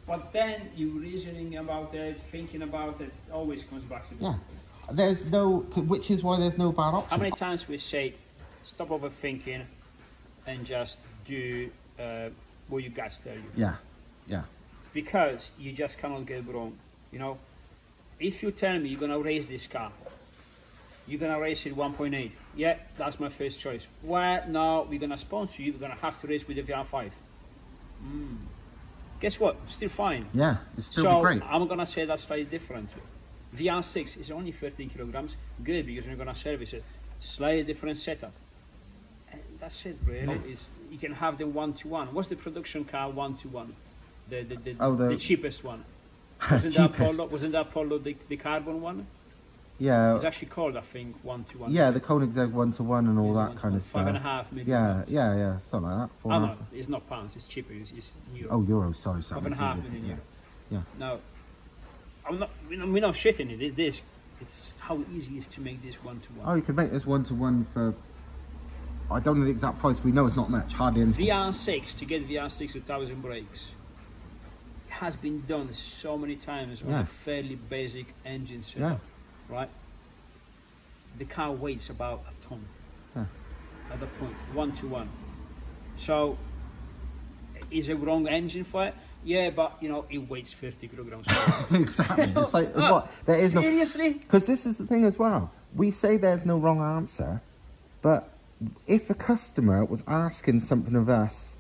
Speaker 2: But then you reasoning about it, thinking about it, always comes back to this.
Speaker 1: yeah. There's no, which is why there's no bad option.
Speaker 2: How many times we say, stop overthinking and just do uh, what your guts tell you?
Speaker 1: Yeah, yeah,
Speaker 2: Because you just cannot get it wrong. You know, if you tell me you're gonna raise this car, you're gonna race it 1.8. Yeah, that's my first choice. Well, now we're gonna sponsor you. We're gonna have to race with the VR5. Mm. Guess what? Still fine.
Speaker 1: yeah. It's still
Speaker 2: so
Speaker 1: great.
Speaker 2: I'm gonna say that slightly differently. VR6 is only 13 kilograms. Good because you're gonna service it. Slightly different setup. And that's it really. Is you can have the one to one. What's the production car one to one? The the, the,
Speaker 1: Oh, the-
Speaker 2: the cheapest one. [laughs] Wasn't that Apollo? Wasn't that Apollo the, the carbon one?
Speaker 1: Yeah,
Speaker 2: It's actually called I think one to one.
Speaker 1: yeah. The Koenigsegg one to one and all
Speaker 2: Yeah,
Speaker 1: that kind of
Speaker 2: Five and a
Speaker 1: stuff.
Speaker 2: half million.
Speaker 1: Yeah, yeah, yeah. Something like that. Four
Speaker 2: Oh no, it's not pounds. It's cheaper. It's, it's euro.
Speaker 1: Oh, euros. Sorry, sorry.
Speaker 2: Five and a
Speaker 1: it's
Speaker 2: half million
Speaker 1: yeah.
Speaker 2: euro.
Speaker 1: Yeah.
Speaker 2: Now, I'm not. We're not, shitting it. It is. It's how easy it is to make this one to
Speaker 1: Oh,
Speaker 2: one.
Speaker 1: you could make this one to one for. I don't know the exact price. We know it's not much. Hardly anything.
Speaker 2: VR6 to get VR6 with thousand brakes has been done so many times on
Speaker 1: Yeah.
Speaker 2: a fairly basic engine setup, right? The car weighs about a ton
Speaker 1: Yeah.
Speaker 2: at the point, one to one. So, is it wrong engine for it? Yeah, but you know it weighs 50 kilograms. [laughs]
Speaker 1: exactly. It's like [laughs] what? There is no.
Speaker 2: Seriously?
Speaker 1: Because this is the thing as well. We say there's no wrong answer, but if a customer was asking something of us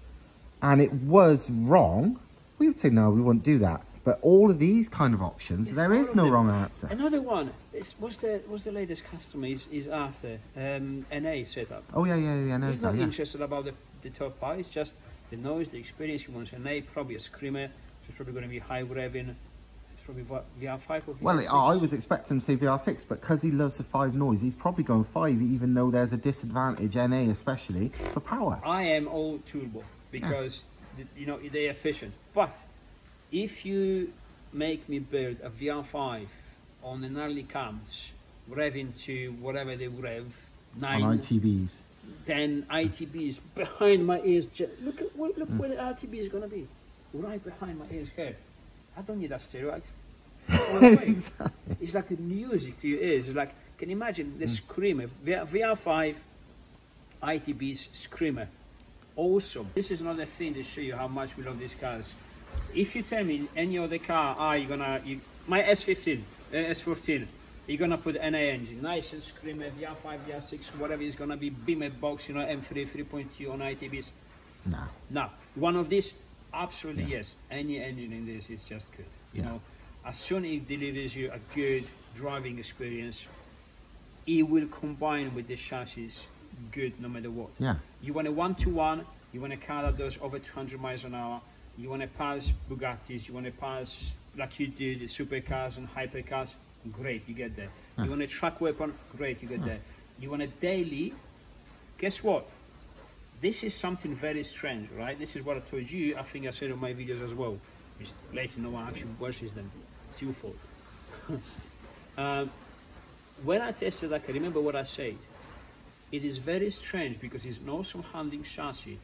Speaker 1: and it was wrong, we would say no, we wouldn't do that. But all of these kind of options,
Speaker 2: It's
Speaker 1: there is no wrong answer.
Speaker 2: Another one. Is, what's the what's the latest customer is, is after um, NA setup?
Speaker 1: Oh yeah, yeah, yeah, no,
Speaker 2: He's not
Speaker 1: yeah.
Speaker 2: interested about the, the top part. It's just the noise, the experience. He wants an A, probably a screamer. So it's probably going to be high revving. It's probably what, VR5 or VR6.
Speaker 1: Well, I I was expecting to say VR6, but because he loves the five noise, he's probably going five, even though there's a disadvantage, NA especially, for power.
Speaker 2: I am all turbo because you know they're efficient. But if you make me build a VR5 on an early cams, revving to whatever they rev,
Speaker 1: On
Speaker 2: nine,
Speaker 1: ITBs.
Speaker 2: 10 ITBs behind my ears. Look at where, look mm. where the RTB is gonna be, right behind my ears here. I don't need that stereo. I- all the [laughs] way.
Speaker 1: exactly.
Speaker 2: it's like the music to your ears. It's like, can you imagine the mm. screamer? VR, VR5 ITB's screamer. Awesome. This is another thing to show you how much we love these cars. If you tell me any other car, ah, you're gonna, you, my S15, uh, S14, you're gonna put NA engine, nice and screamer, VR5, VR6, whatever it's gonna be, Beamer box, you know, M3, 3.2 on ITBs.
Speaker 1: No.
Speaker 2: Now, one of these, absolutely yes. Any engine in this is just good. You
Speaker 1: Yeah.
Speaker 2: know, as soon as it delivers you a good driving experience, it will combine with the chassis good no matter what.
Speaker 1: Yeah.
Speaker 2: You want a one-to-one, you want a car that does over 200 miles an hour, you want to pass Bugattis, you want to pass like you do the supercars and hypercars, great, you get there. You want a track weapon, great, you get there. You want a daily, guess what? This is something very strange, right? This is what I told you, I think I said in my videos as well. It's later no one actually watches them. It's your fault. um, [laughs] when I tested that, I remember what I said. It is very strange because it's an awesome handling chassis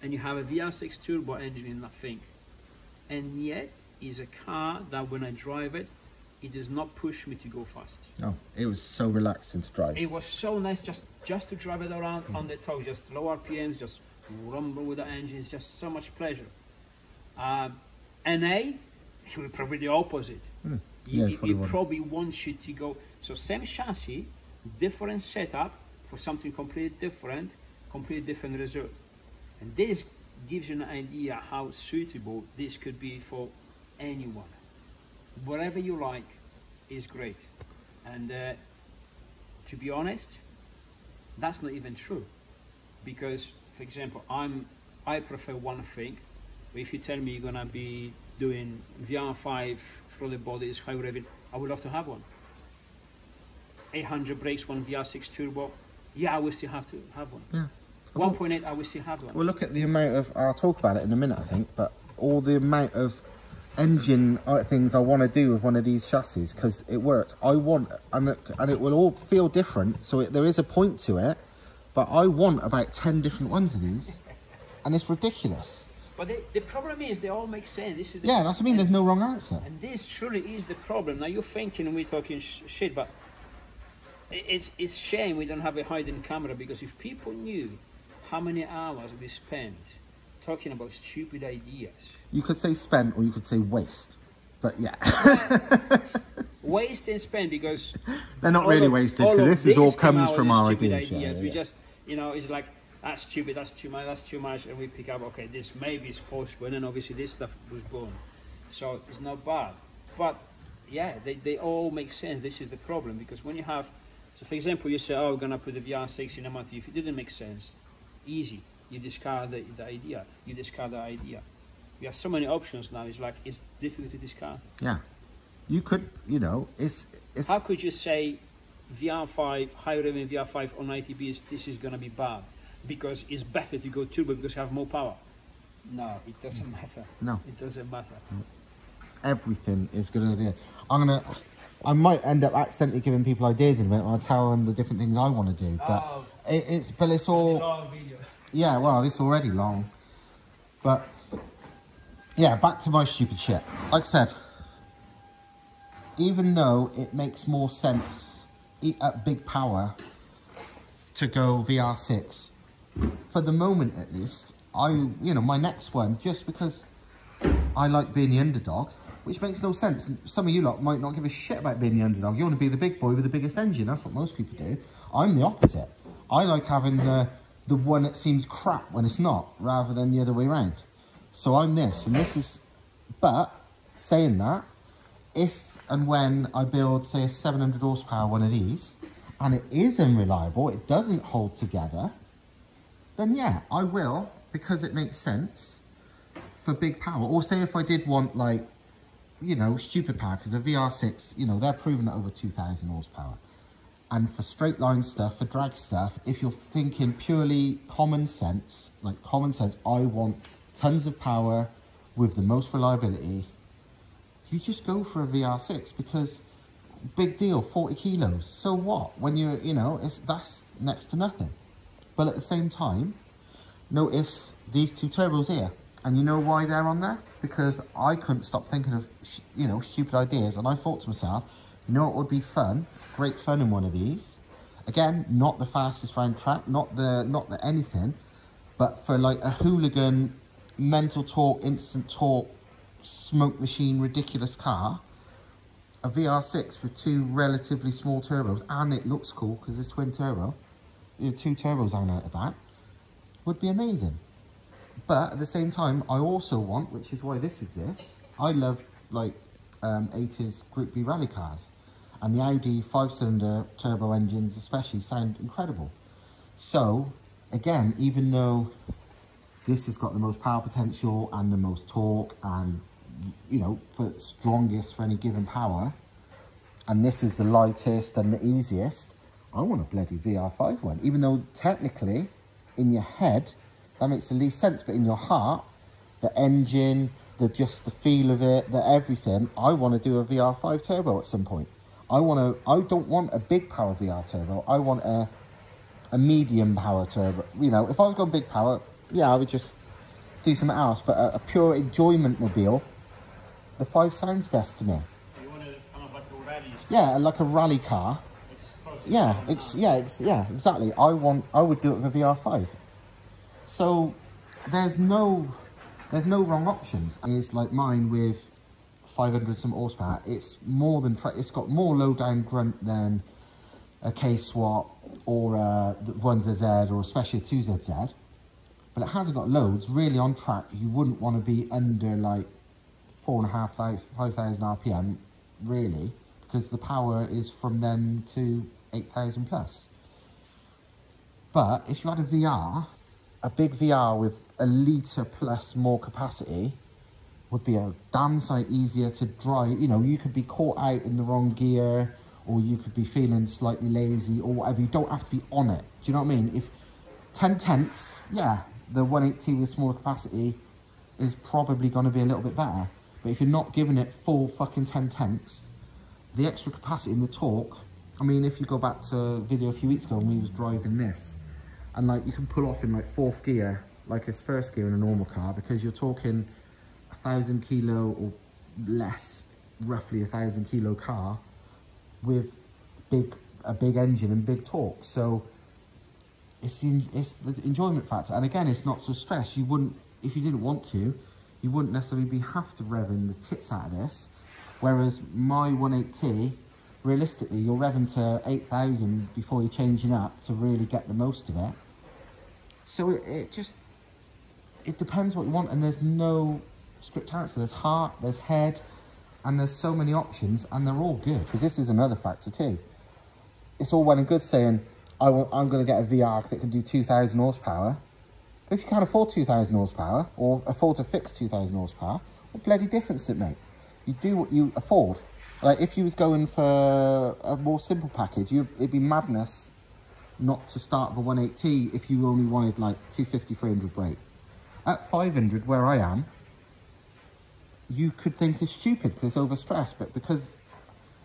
Speaker 2: and you have a VR6 turbo engine in that thing. And yet, it's a car that when I drive it, it does not push me to go fast.
Speaker 1: No, it was so relaxing to drive.
Speaker 2: It was so nice just just to drive it around on the toe, just low RPMs, just rumble with the engine. It's just so much pleasure. Um, NA, it would probably the opposite. You-
Speaker 1: Yeah, it
Speaker 2: it,
Speaker 1: probably
Speaker 2: it probably wants you to go. So same chassis, different setup for something completely different, completely different result. And this gives you an idea how suitable this could be for anyone. Whatever you like is great. And uh, to be honest, That's not even true, because, for example, I'm I prefer one thing. If you tell me you're gonna be doing VR5 for the bodies, high revving, I would love to have one. 800 brakes, one VR6 turbo. Yeah, I will still have to have one.
Speaker 1: Yeah.
Speaker 2: 1.8, I will still have one.
Speaker 1: Well, look at the amount of. I'll talk about it in a minute, I think, but all the amount of engine uh, things I want to do with one of these chassis because it works. I want, and it, and it will all feel different, so it, there is a point to it. But I want about ten different ones of these, and it's ridiculous.
Speaker 2: But the, the problem is they all make sense. This is the
Speaker 1: Yeah, that's what I mean. There's no wrong answer.
Speaker 2: And this truly is the problem. Now you're thinking we're talking sh- shit, but it's it's shame we don't have a hidden camera because if people knew how many hours we spent talking about stupid ideas,
Speaker 1: You could say spent, or you could say waste. But yeah, [laughs]
Speaker 2: waste and spend because [laughs]
Speaker 1: they're not really
Speaker 2: of-
Speaker 1: wasted because this is all comes from our
Speaker 2: stupid
Speaker 1: ideas. yeah, yeah,
Speaker 2: We just you know it's like that's stupid, that's too much, that's too much, and we pick up okay, this maybe is possible, and then obviously this stuff was born, so it's not bad. But yeah, they, they all make sense. This is the problem because when you have, so for example, you say, oh, we're gonna put the VR6 in a month. If it didn't make sense, easy, you discard the, the idea. You discard the idea. You have so many options now. It's like it's difficult to discard.
Speaker 1: Yeah. You could, you know, it's it's
Speaker 2: How could you say VR5, high revenue VR5 on ITB is this is gonna be bad because it's better to go turbo because you have more power? No, it doesn't [laughs] matter.
Speaker 1: no.
Speaker 2: It doesn't matter.
Speaker 1: Everything is good idea. I'm gonna. I might end up accidentally giving people ideas in a minute. When I tell them the different things I want to do, but
Speaker 2: Oh.
Speaker 1: it, it's but it's all.
Speaker 2: Long video.
Speaker 1: Yeah, well, this already long. But yeah, back to my stupid shit. Like I said, even though it makes more sense at big power to go VR6, for the moment at least, I, you know, my next one, just because I like being the underdog, which makes no sense. Some of you lot might not give a shit about being the underdog. You want to be the big boy with the biggest engine. That's what most people do. I'm the opposite. I like having the the one that seems crap when it's not, rather than the other way around. So I'm this, and this is. But saying that, if and when I build, say, a 700 horsepower one of these, and it is unreliable, it doesn't hold together, then yeah, I will because it makes sense for big power. Or say if I did want like, you know, stupid power because the VR6, you know, they're proven at over 2,000 horsepower. And for straight line stuff, for drag stuff, if you're thinking purely common sense, like common sense, I want tons of power with the most reliability. You just go for a VR6 because big deal, 40 kilos. So what? When you're, you know, it's that's next to nothing. But at the same time, notice these two turbos here. And you know why they're on there? Because I couldn't stop thinking of, you know, stupid ideas. And I thought to myself, you know what would be fun? Great fun in one of these. Again, not the fastest round track, not the, not the anything, but for like a hooligan, mental talk, instant torque, smoke machine, ridiculous car, a VR6 with two relatively small turbos, and it looks cool because it's twin turbo, you know, two turbos hanging out the back, would be amazing. But at the same time, I also want, which is why this exists, I love like um, 80s Group B rally cars. And the Audi five-cylinder turbo engines especially sound incredible. So, again, even though this has got the most power potential and the most torque and, you know, for strongest for any given power, and this is the lightest and the easiest, I want a bloody VR5 one. Even though technically, in your head, that makes the least sense, but in your heart, the engine, the just the feel of it, the everything, I want to do a VR5 turbo at some point. I want to. I don't want a big power VR turbo. I want a a medium power turbo. You know, if I was going big power, yeah, I would just do something else. But a, a pure enjoyment mobile, the five sounds best to me.
Speaker 2: You want to kind of like a rally.
Speaker 1: Yeah, like a rally car. Yeah, it's yeah, it's yeah, exactly. I want I would do it with a VR5. So there's no there's no wrong options. It's like mine with 500 some horsepower. It's more than it's got more low down grunt than a K swap or a 1ZZ or especially a 2ZZ. But it hasn't got loads. Really on track, you wouldn't want to be under like four and a half thousand, RPM, really, because the power is from then to eight thousand plus. But if you had a VR, a big VR with a litre plus more capacity would be a damn sight easier to drive. You know, you could be caught out in the wrong gear or you could be feeling slightly lazy or whatever. You don't have to be on it. Do you know what I mean? If 10 tenths, yeah, the 180 with a smaller capacity is probably going to be a little bit better. But if you're not giving it full fucking 10 tenths, the extra capacity and the torque, I mean, if you go back to video a few weeks ago when we was driving this, and like you can pull off in like fourth gear, like it's first gear in a normal car, because you're talking a thousand kilo or less, roughly a thousand kilo car with big a big engine and big torque. So it's the, it's the enjoyment factor. And again, it's not so stressed. You wouldn't, if you didn't want to, you wouldn't necessarily be have to revving the tits out of this. Whereas my 180T, realistically, you're revving to 8,000 before you're changing up to really get the most of it. So it, it just, it depends what you want. And there's no strict answer. There's heart, there's head, and there's so many options and they're all good. Because this is another factor too. It's all well and good saying, I am going to get a VR that can do 2,000 horsepower. But if you can't afford 2,000 horsepower or afford to fix 2,000 horsepower, what bloody difference does it make? You do what you afford. Like if you was going for a more simple package, you, it'd be madness not to start the 180 if you only wanted like 250, 300 brake. At 500, where I am, you could think it's stupid because it's overstressed, but because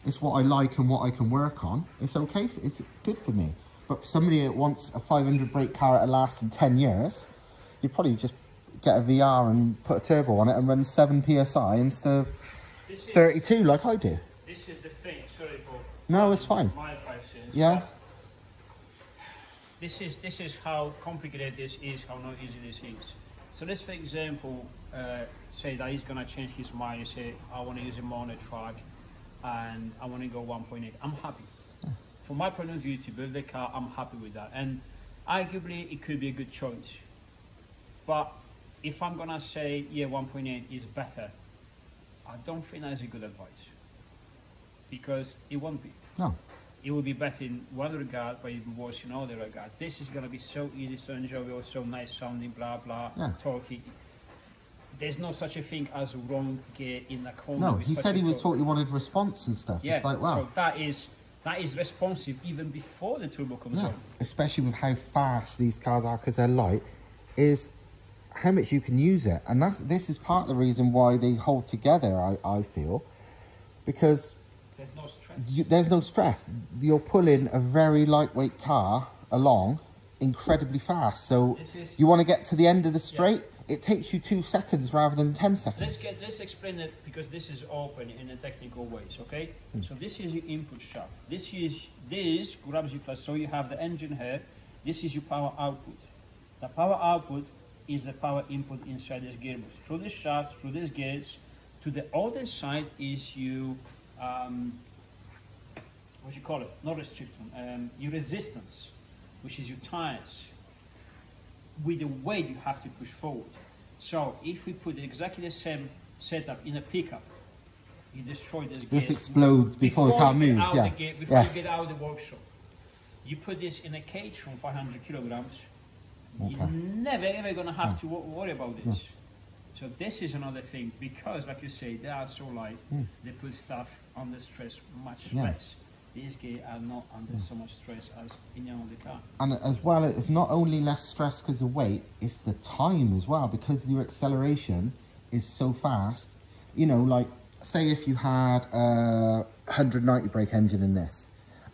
Speaker 1: it's what I like and what I can work on, it's okay, it's good for me. But for somebody that wants a 500 brake car to last them 10 years, you'd probably just get a VR and put a turbo on it and run 7 PSI instead of 32 like I do.
Speaker 2: This is the thing, sorry for...
Speaker 1: No, it's fine.
Speaker 2: My five cents.
Speaker 1: Yeah.
Speaker 2: This is, this is how complicated this is, how not easy this is. So let's, for example, uh, say that he's going to change his mind and say, I want to use a mono track and I want to go 1.8. I'm happy. Yeah. From my point of view, to build the car, I'm happy with that. And arguably, it could be a good choice. But if I'm going to say, yeah, 1.8 is better, I don't think that's a good advice. Because it won't be.
Speaker 1: No
Speaker 2: it will be better in one regard, but even worse in other regard. This is going to be so easy, so enjoyable, so nice sounding, blah blah, yeah. talking. There's no such a thing as wrong gear in the corner.
Speaker 1: No, he said he was thought he wanted response and stuff. Yeah, it's like wow. So
Speaker 2: that is that is responsive even before the turbo comes yeah. on.
Speaker 1: Especially with how fast these cars are because they're light, is how much you can use it, and that's this is part of the reason why they hold together. I I feel because
Speaker 2: there's no stress.
Speaker 1: You, there's no stress. You're pulling a very lightweight car along incredibly fast. So is, you want to get to the end of the straight, yeah. it takes you two seconds rather than 10 seconds.
Speaker 2: Let's, get, let's explain it because this is open in a technical ways, okay? Mm. So this is your input shaft. This is, this grabs you plus, so you have the engine here. This is your power output. The power output is the power input inside this gearbox. Through this shaft, through these gears, to the other side is you um, what you call it, not restriction, um, your resistance, which is your tires, with the weight you have to push forward. So if we put exactly the same setup in a pickup, you destroy this.
Speaker 1: This explodes before, before, the car moves. Yeah.
Speaker 2: The before yeah. you get out of the workshop, you put this in a cage from 500 kilograms. Okay. You're never ever gonna have yeah. to worry about this. Yeah. So this is another thing because, like you say, they are so light. Mm. They put stuff under stress much yeah. less. These gears are not under so much stress as in your own car.
Speaker 1: And as well, it's not only less stress because of weight; it's the time as well because your acceleration is so fast. You know, like say if you had a 190 brake engine in this,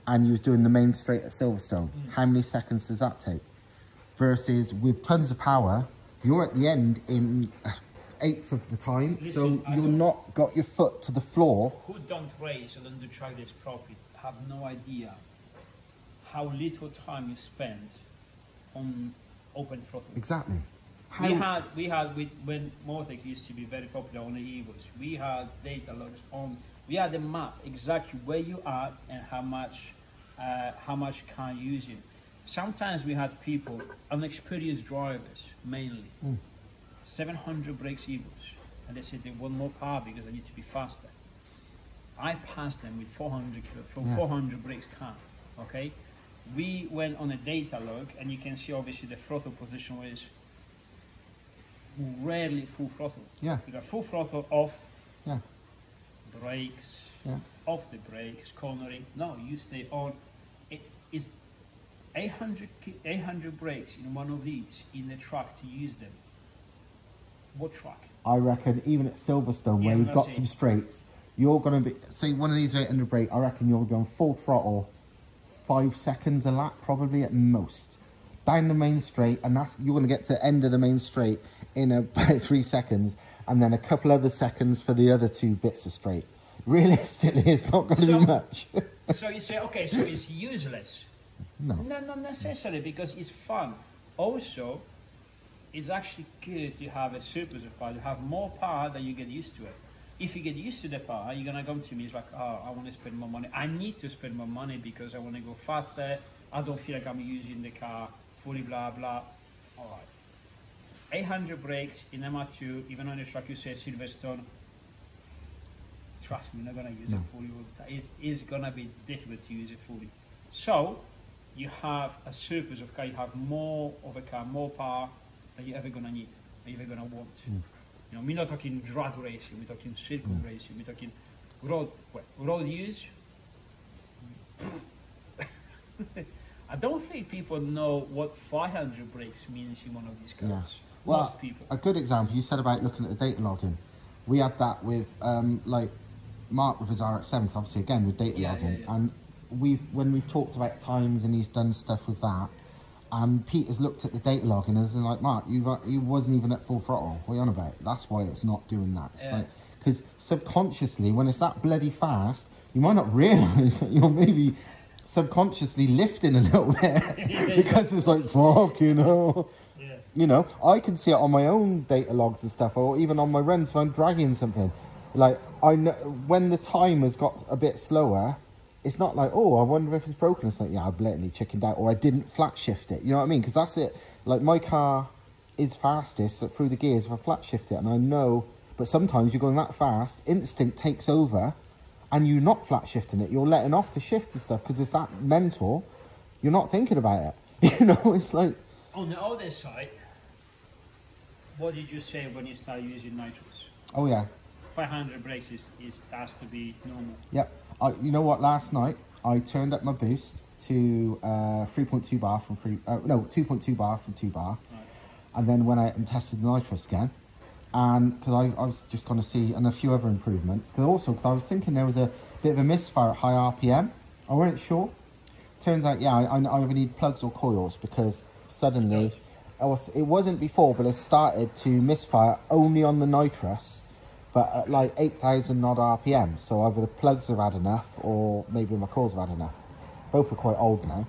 Speaker 1: and you was doing the main straight at Silverstone, mm. how many seconds does that take? Versus with tons of power, you're at the end in eighth of the time, Listen, so you're not got your foot to the floor.
Speaker 2: Who don't race or don't do track this properly have no idea how little time you spend on open throttle.
Speaker 1: Exactly.
Speaker 2: How we had we had with, when Motec used to be very popular on the Evos. We had data logs on. We had a map exactly where you are and how much uh, how much car using. Sometimes we had people, unexperienced drivers mainly. Mm 700 brakes Evos, and they said they want more power because they need to be faster. I passed them with 400 kilo, from yeah. 400 brakes car, okay? we went on a data log and you can see obviously the throttle position was rarely full throttle.
Speaker 1: Yeah.
Speaker 2: You got full throttle off,
Speaker 1: Yeah.
Speaker 2: brakes,
Speaker 1: Yeah.
Speaker 2: off the brakes, cornering. No, you stay on. It's, it's 800, ki- 800 brakes in one of these in the truck to use them. What truck?
Speaker 1: I reckon even at Silverstone,
Speaker 2: Yeah,
Speaker 1: where you've got
Speaker 2: it.
Speaker 1: some straights, you're going to be, say, one of these 800 brake, I reckon you'll be on full throttle, five seconds a lap, probably at most. Down the main straight, and that's you're going to get to the end of the main straight in about [laughs] three seconds, and then a couple other seconds for the other two bits of straight. [laughs] Realistically, it's not going to
Speaker 2: So-
Speaker 1: be much. [laughs]
Speaker 2: so you say, okay, so it's useless.
Speaker 1: No.
Speaker 2: No, not necessarily because it's fun. Also, it's actually good to have a surplus of power, to have more power than you get used to it. If you get used to the power, you're gonna come to me, it's like, oh, I want to spend more money. I need to spend more money because I want to go faster. I don't feel like I'm using the car fully, blah, blah. All right. 800 brakes in MR2, even on the truck you say Silverstone. Trust me, you're not gonna use
Speaker 1: No.
Speaker 2: it fully all the time. It's, it's gonna be difficult to use it fully. So, you have a surplus of car, you have more of a car, more power than you're ever gonna need, than you're ever gonna want.
Speaker 1: Mm.
Speaker 2: You know, we're not talking drag racing, we're talking circuit racing, we're talking road, well, road use. [laughs] I don't think people know what 500 brakes means in one of these cars.
Speaker 1: Yeah. Well,
Speaker 2: Most people.
Speaker 1: a good example, you said about looking at the data logging. We had that with, um, like, Mark with his RX-7, obviously, again, with data
Speaker 2: Yeah,
Speaker 1: logging.
Speaker 2: yeah.
Speaker 1: And we've, when we've talked about times and he's done stuff with that, and Peter's looked at the data log and is like, Mark, you uh, you wasn't even at full throttle. What are you on about? That's why it's not doing that. It's
Speaker 2: Yeah.
Speaker 1: like, because subconsciously, when it's that bloody fast, you might not [laughs] realise that you're maybe subconsciously lifting a little bit [laughs] because it's like, fuck, you know
Speaker 2: yeah.
Speaker 1: you know, I can see it on my own data logs and stuff, or even on my runs if I'm dragging something. Like I know when the time has got a bit slower, it's not like oh I wonder if it's broken. It's like yeah I blatantly chickened out or I didn't flat shift it. You know what I mean? Because that's it. Like my car is fastest through the gears if I flat shift it, and I know. But sometimes you're going that fast, instinct takes over, and you're not flat shifting it. You're letting off to shift and stuff because it's that mental. You're not thinking about it. [laughs] You know, it's like.
Speaker 2: On the other side, what did you say when you start using nitrous?
Speaker 1: Oh yeah,
Speaker 2: 500 brakes is, is has to be normal.
Speaker 1: Yep. I, you know what? Last night I turned up my boost to uh, 3.2 bar from three. Uh, no, 2.2 bar from two bar,
Speaker 2: Right.
Speaker 1: and then went out and tested the nitrous again, and because I, I was just going to see and a few other improvements. Because also because I was thinking there was a bit of a misfire at high RPM. I weren't sure. Turns out, yeah, I, I either need plugs or coils because suddenly, it, was, it wasn't before, but it started to misfire only on the nitrous, but at like 8,000 odd RPM. So either the plugs have had enough or maybe my coils have had enough. Both are quite old now.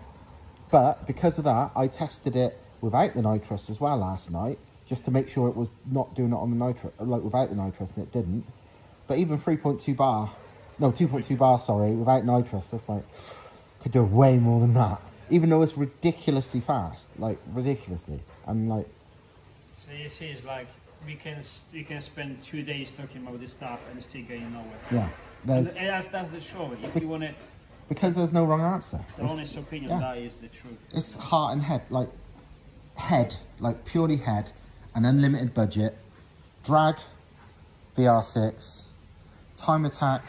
Speaker 1: But because of that, I tested it without the nitrous as well last night, just to make sure it was not doing it on the nitrous, like without the nitrous, and it didn't. But even 3.2 bar, no, 2.2 bar, sorry, without nitrous, just like, could do way more than that. Even though it's ridiculously fast, like, ridiculously. I'm like,
Speaker 2: So you see, it's like we can we can spend two days talking about this stuff and still getting nowhere.
Speaker 1: yeah,
Speaker 2: and that's that's the show. If you want it,
Speaker 1: because there's no wrong answer.
Speaker 2: the
Speaker 1: It's-
Speaker 2: honest opinion,
Speaker 1: yeah.
Speaker 2: that is the truth.
Speaker 1: It's heart and head, like head, like purely head, an unlimited budget, drag, VR6, time attack,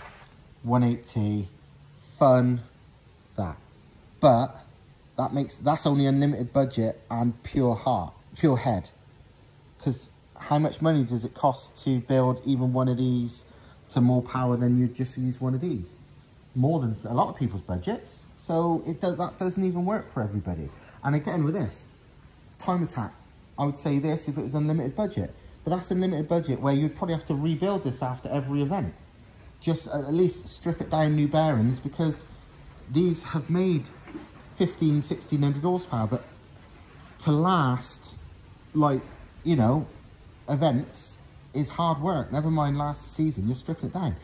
Speaker 1: 180, fun, that. But that makes that's only unlimited budget and pure heart, pure head. Because how much money does it cost to build even one of these to more power than you just use one of these? more than a lot of people's budgets. So it does, that doesn't even work for everybody. And again with this, time attack, I would say this if it was unlimited budget. But that's unlimited budget where you'd probably have to rebuild this after every event. Just at least strip it down new bearings because these have made 15, 1600 horsepower, but to last like, you know, events is hard work. Never mind last season, you're stripping it down.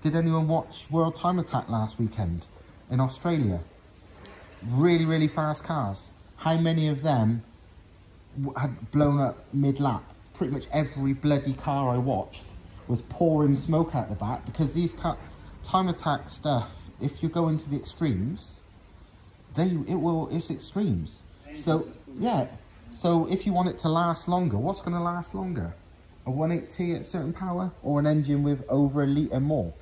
Speaker 1: Did anyone watch World Time Attack last weekend in Australia? Really, really fast cars. How many of them had blown up mid lap? Pretty much every bloody car I watched was pouring smoke out the back because these Time Attack stuff, if you go into the extremes, they it will it's extremes. So yeah, so if you want it to last longer, what's going to last longer? A 180T at certain power or an engine with over a litre more?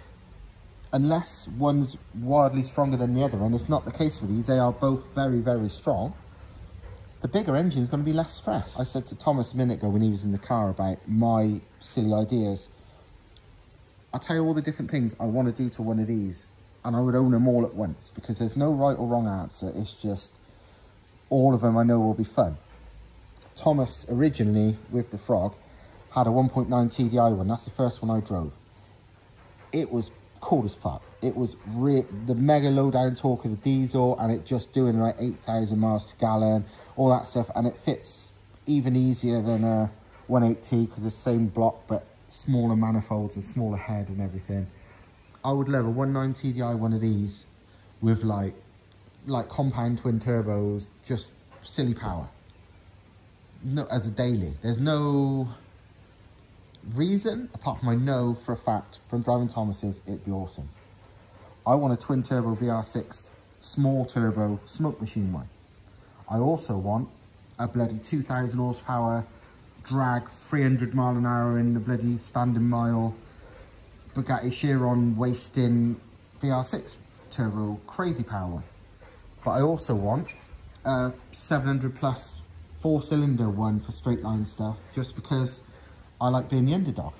Speaker 1: Unless one's wildly stronger than the other, and it's not the case for these, they are both very, very strong. The bigger engine is going to be less stress. I said to Thomas a minute ago when he was in the car about my silly ideas. I'll tell you all the different things I want to do to one of these, and I would own them all at once because there's no right or wrong answer. It's just all of them I know will be fun. Thomas originally with the Frog had a 1.9 TDI one. That's the first one I drove. It was cool as fuck. It was the mega low down torque of the diesel and it just doing like 8,000 miles to gallon, all that stuff. And it fits even easier than a 180 because the same block but smaller manifolds and smaller head and everything. I would love a 1.9 TDI one of these with like like compound twin turbos, just silly power. No, as a daily. There's no reason, apart from I know for a fact from driving Thomas's, it'd be awesome. I want a twin turbo VR6 small turbo smoke machine one. I also want a bloody 2000 horsepower drag 300 mile an hour in the bloody standing mile Bugatti Chiron wasting VR6 turbo crazy power. But I also want a 700 plus four cylinder one for straight line stuff just because I like being the underdog.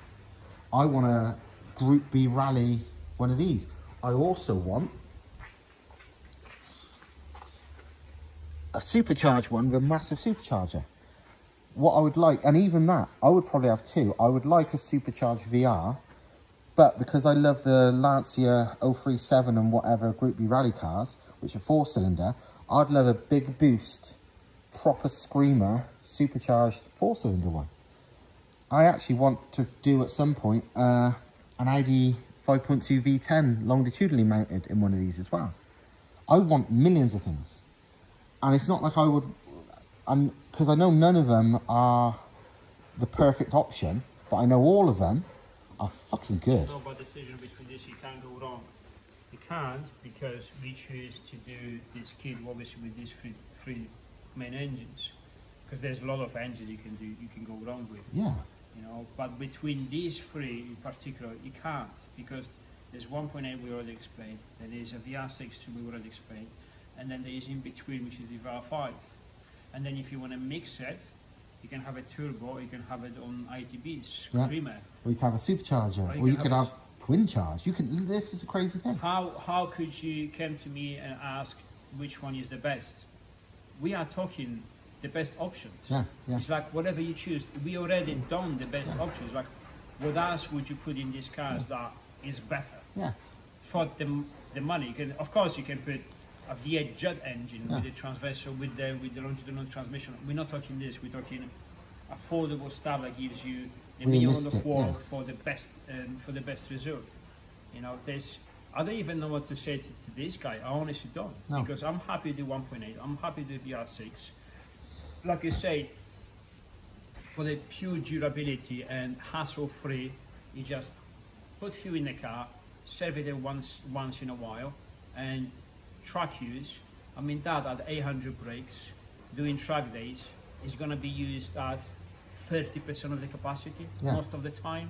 Speaker 1: I want a Group B Rally one of these. I also want a supercharged one with a massive supercharger. What I would like, and even that, I would probably have two. I would like a supercharged VR, but because I love the Lancia 037 and whatever Group B rally cars, which are four cylinder, I'd love a big boost, proper screamer, supercharged four cylinder one. I actually want to do at some point uh, an Audi 5.2 V10 longitudinally mounted in one of these as well. I want millions of things. And it's not like I would, and because I know none of them are the perfect option, but I know all of them are fucking good.
Speaker 2: No, decision between this, you can't go wrong. You can't because we choose to do this kit obviously with these three, three main engines. Because there's a lot of engines you can do, you can go wrong with.
Speaker 1: Yeah
Speaker 2: you know but between these three in particular you can't because there's 1.8 we already explained there is a VR6 we already explained and then there is in between which is the VR5 and then if you want to mix it you can have a turbo you can have it on ITBs
Speaker 1: yeah. Screamer. or you can have a supercharger or you, or you can, have, have twin charge you can this is a crazy thing
Speaker 2: how how could you come to me and ask which one is the best we are talking the best options.
Speaker 1: Yeah, yeah.
Speaker 2: It's like whatever you choose. We already done the best yeah. options. Like, what else would you put in these cars yeah. that is better?
Speaker 1: Yeah.
Speaker 2: For the the money, can, of course you can put a V8 jet engine with the transversal with the with the longitudinal transmission. We're not talking this. We're talking affordable stuff that gives you the minimum of work for the best um, for the best result. You know, there's I don't even know what to say to, to this guy. I honestly don't. No. Because I'm happy with the 1.8. I'm happy with the VR6 like you say, for the pure durability and hassle-free, you just put fuel in the car, serve it once once in a while, and track use. I mean that at 800 brakes, doing track days, is going to be used at 30% of the capacity yeah. most of the time.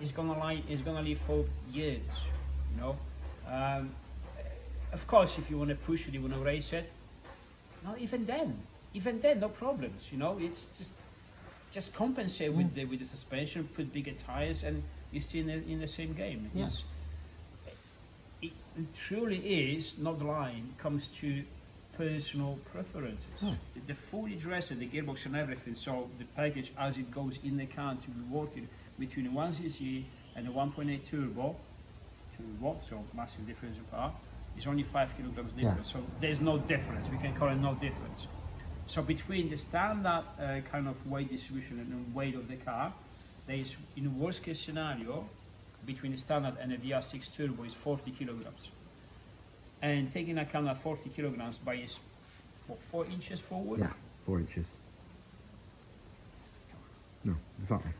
Speaker 2: It's going to lie, it's going to live for years, you know. Um, of course, if you want to push it, you want to race it. Not even then even then, no problems. You know, it's just just compensate mm. with the with the suspension, put bigger tires, and you're still in the, in the same game.
Speaker 1: Yeah.
Speaker 2: It, it, truly is not lying. Comes to personal preferences.
Speaker 1: Yeah.
Speaker 2: The, the fully dressed, the gearbox and everything. So the package as it goes in the car to be working between the 1cc and the 1.8 turbo, turbo, so massive difference in power. It's only five kilograms difference. Yeah. So there's no difference. We can call it no difference. So between the standard uh, kind of weight distribution and the weight of the car, there is, in the worst case scenario, between the standard and the VR6 turbo is 40 kilograms. And taking account that 40 kilograms by is, what, four inches forward?
Speaker 1: Yeah, four inches. No, exactly.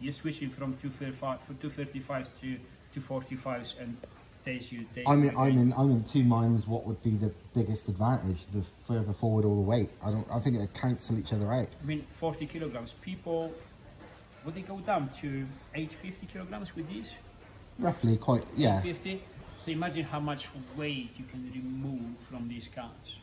Speaker 2: You're switching from 235 from 235s to 245s and takes you. Takes
Speaker 1: I'm
Speaker 2: you
Speaker 1: in, I'm in I'm in two minds. What would be the biggest advantage? The further forward all the weight. I don't. I think it cancel each other out.
Speaker 2: I mean, 40 kilograms. People, would they go down to 850 kilograms with these?
Speaker 1: Roughly, quite. Yeah.
Speaker 2: 50. So imagine how much weight you can remove from these cars.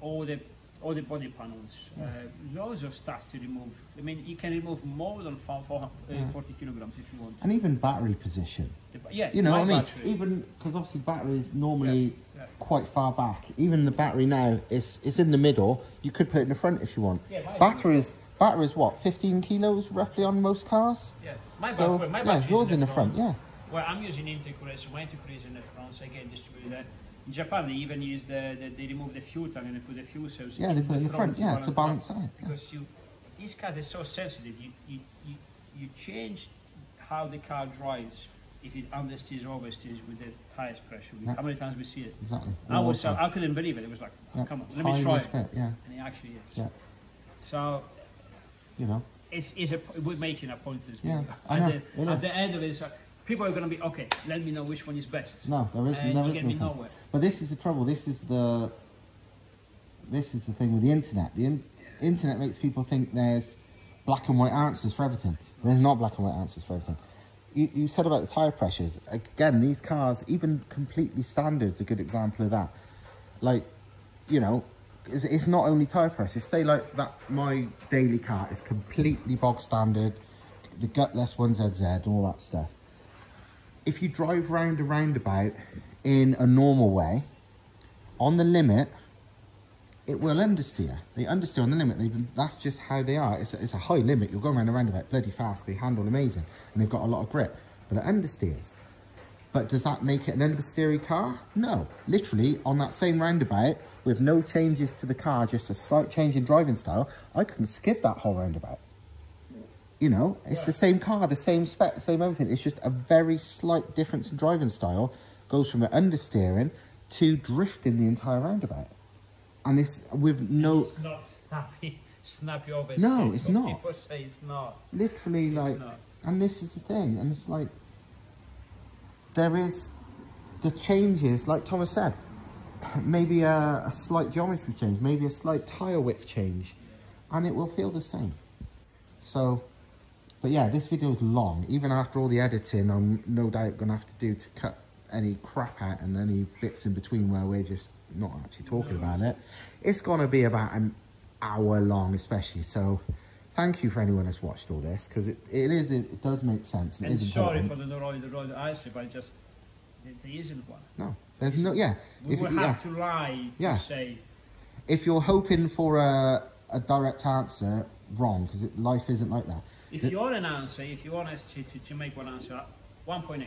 Speaker 2: All the all the body panels, uh, loads of stuff to remove. I mean, you can remove more than four, four, uh,
Speaker 1: Yeah.
Speaker 2: 40 kilograms if you want.
Speaker 1: And even battery position.
Speaker 2: Ba- yeah,
Speaker 1: You know what I mean?
Speaker 2: battery.
Speaker 1: Even because obviously battery is normally
Speaker 2: Yeah, yeah.
Speaker 1: quite far back. Even the battery now is it's in the middle. You could put it in the front if you want.
Speaker 2: Yeah, my-
Speaker 1: battery is battery is what 15 kilos roughly on most cars.
Speaker 2: Yeah, my
Speaker 1: so
Speaker 2: battery, my
Speaker 1: yeah, yours in the front. Yeah.
Speaker 2: Well, I'm using so my is in the front, so again, distributed there. In Japan, they even use the, the they remove the fuel tank and they put the fuel cells.
Speaker 1: Yeah, they put it in the front. Yeah, to balance out. yeah.
Speaker 2: Because you, these cars are so sensitive. You, you, you, you change how the car drives if it understeers or oversteers with the tires pressure.
Speaker 1: Yeah.
Speaker 2: How many times we see it?
Speaker 1: Exactly.
Speaker 2: I
Speaker 1: All
Speaker 2: was,
Speaker 1: the.
Speaker 2: I couldn't believe it. It was like, oh,
Speaker 1: Yeah,
Speaker 2: come on, let me try it.
Speaker 1: yeah,
Speaker 2: And it actually is.
Speaker 1: yeah.
Speaker 2: So
Speaker 1: You know.
Speaker 2: it's, it's a, we're making a pointless
Speaker 1: Yeah,
Speaker 2: video.
Speaker 1: I
Speaker 2: at, the, at the end of it, it's like, people are going to be, okay, let me know which one is best.
Speaker 1: No, there is,
Speaker 2: And
Speaker 1: is
Speaker 2: me nowhere.
Speaker 1: But this is the trouble. This is the this is the thing with the internet. The in, internet makes people think there's black and white answers for everything. There's not black and white answers for everything. You, you said about the tire pressures. Again, these cars, even completely standard's a good example of that. Like, you know, it's, it's not only tire pressure. Say like that, my daily car is completely bog standard. The gutless 1ZZ and all that stuff if you drive round a roundabout in a normal way, on the limit, it will understeer. They understeer on the limit. Been, that's just how they are. It's a, it's a high limit. You're going around a roundabout bloody fast. They handle amazing, and they've got a lot of grip. But it understeers. But does that make it an understeery car? No. Literally, on that same roundabout, with no changes to the car, just a slight change in driving style, I can skid that whole roundabout. You know, it's the same car, the same spec, same everything. It's just a very slight difference in driving style. Goes from an understeering to drifting the entire roundabout. And it's with no,
Speaker 2: It's not snappy, [laughs] snappy over.
Speaker 1: No, it's not.
Speaker 2: People say it's not.
Speaker 1: literally like,
Speaker 2: not.
Speaker 1: and this is the thing, and it's like, there is the changes, like Thomas said, [sighs] maybe a, a slight geometry change, maybe a slight tyre width change, and it will feel the same. So, but yeah, this video is long. Even after all the editing, I'm no doubt going to have to do to cut any crap out and any bits in between where we're just not actually talking about it. It's going to be about an hour long, especially. So, thank you for anyone that's watched all this because it, it is it, does make sense. and It
Speaker 2: And
Speaker 1: is
Speaker 2: sorry
Speaker 1: important.
Speaker 2: for the road, the road I but just there, there isn't one.
Speaker 1: No, there's no yeah.
Speaker 2: We
Speaker 1: If,
Speaker 2: will
Speaker 1: yeah,
Speaker 2: have to lie
Speaker 1: Yeah.
Speaker 2: to say
Speaker 1: if you're hoping for a, a direct answer, wrong because life isn't like that.
Speaker 2: If you want an answer, if you want us to, to, to make one answer, 1.8,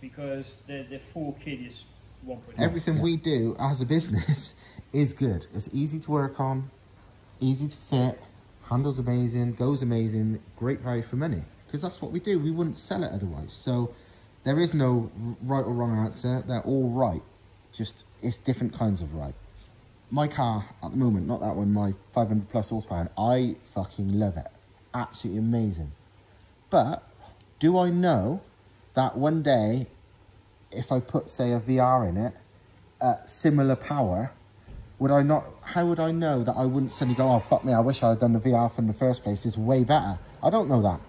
Speaker 2: because the the full kit is 1.8.
Speaker 1: Everything we do as a business [laughs] is good. It's easy to work on, easy to fit, handles amazing, goes amazing, great value for money. Because that's what we do. We wouldn't sell it otherwise. So there is no right or wrong answer. They're all right. Just it's different kinds of right. My car at the moment, not that one, my 500 plus horsepower, I fucking love it. Absolutely amazing. But do I know that one day if I put, say, a VR in it at similar power, would I not? How would I know that I wouldn't suddenly go, "Oh fuck me! I wish I had done the VR from the first place. It's way better." I don't know that.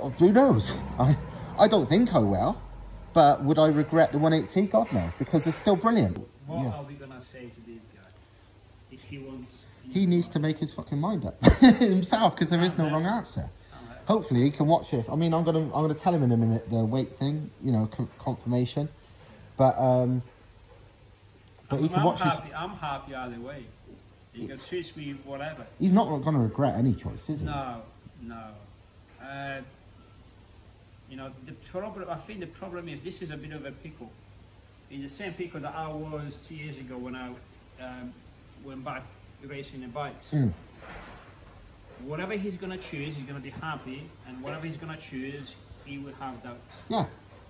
Speaker 1: Oh, Who knows? [laughs] I, I don't think I will. But would I regret the 180? God no, because it's still brilliant.
Speaker 2: What
Speaker 1: Yeah.
Speaker 2: are we gonna say to this guy if he wants?
Speaker 1: He needs to make his fucking mind up [laughs] himself because there is no wrong answer. Hopefully he can watch this. I mean, I'm gonna I'm gonna tell him in a minute the weight thing, you know, confirmation. But um, but he
Speaker 2: I'm,
Speaker 1: can
Speaker 2: I'm
Speaker 1: watch this.
Speaker 2: happy. I'm happy either way. He can switch me whatever.
Speaker 1: He's not going to regret any choice, is he?
Speaker 2: No, no. Uh, you know, the problem. I think the problem is this is a bit of a pickle. In the same pickle that I was two years ago when I um, went back racing the bikes.
Speaker 1: Mm.
Speaker 2: Whatever he's gonna choose, he's gonna be happy, and whatever he's gonna choose, he will have that.
Speaker 1: Yeah,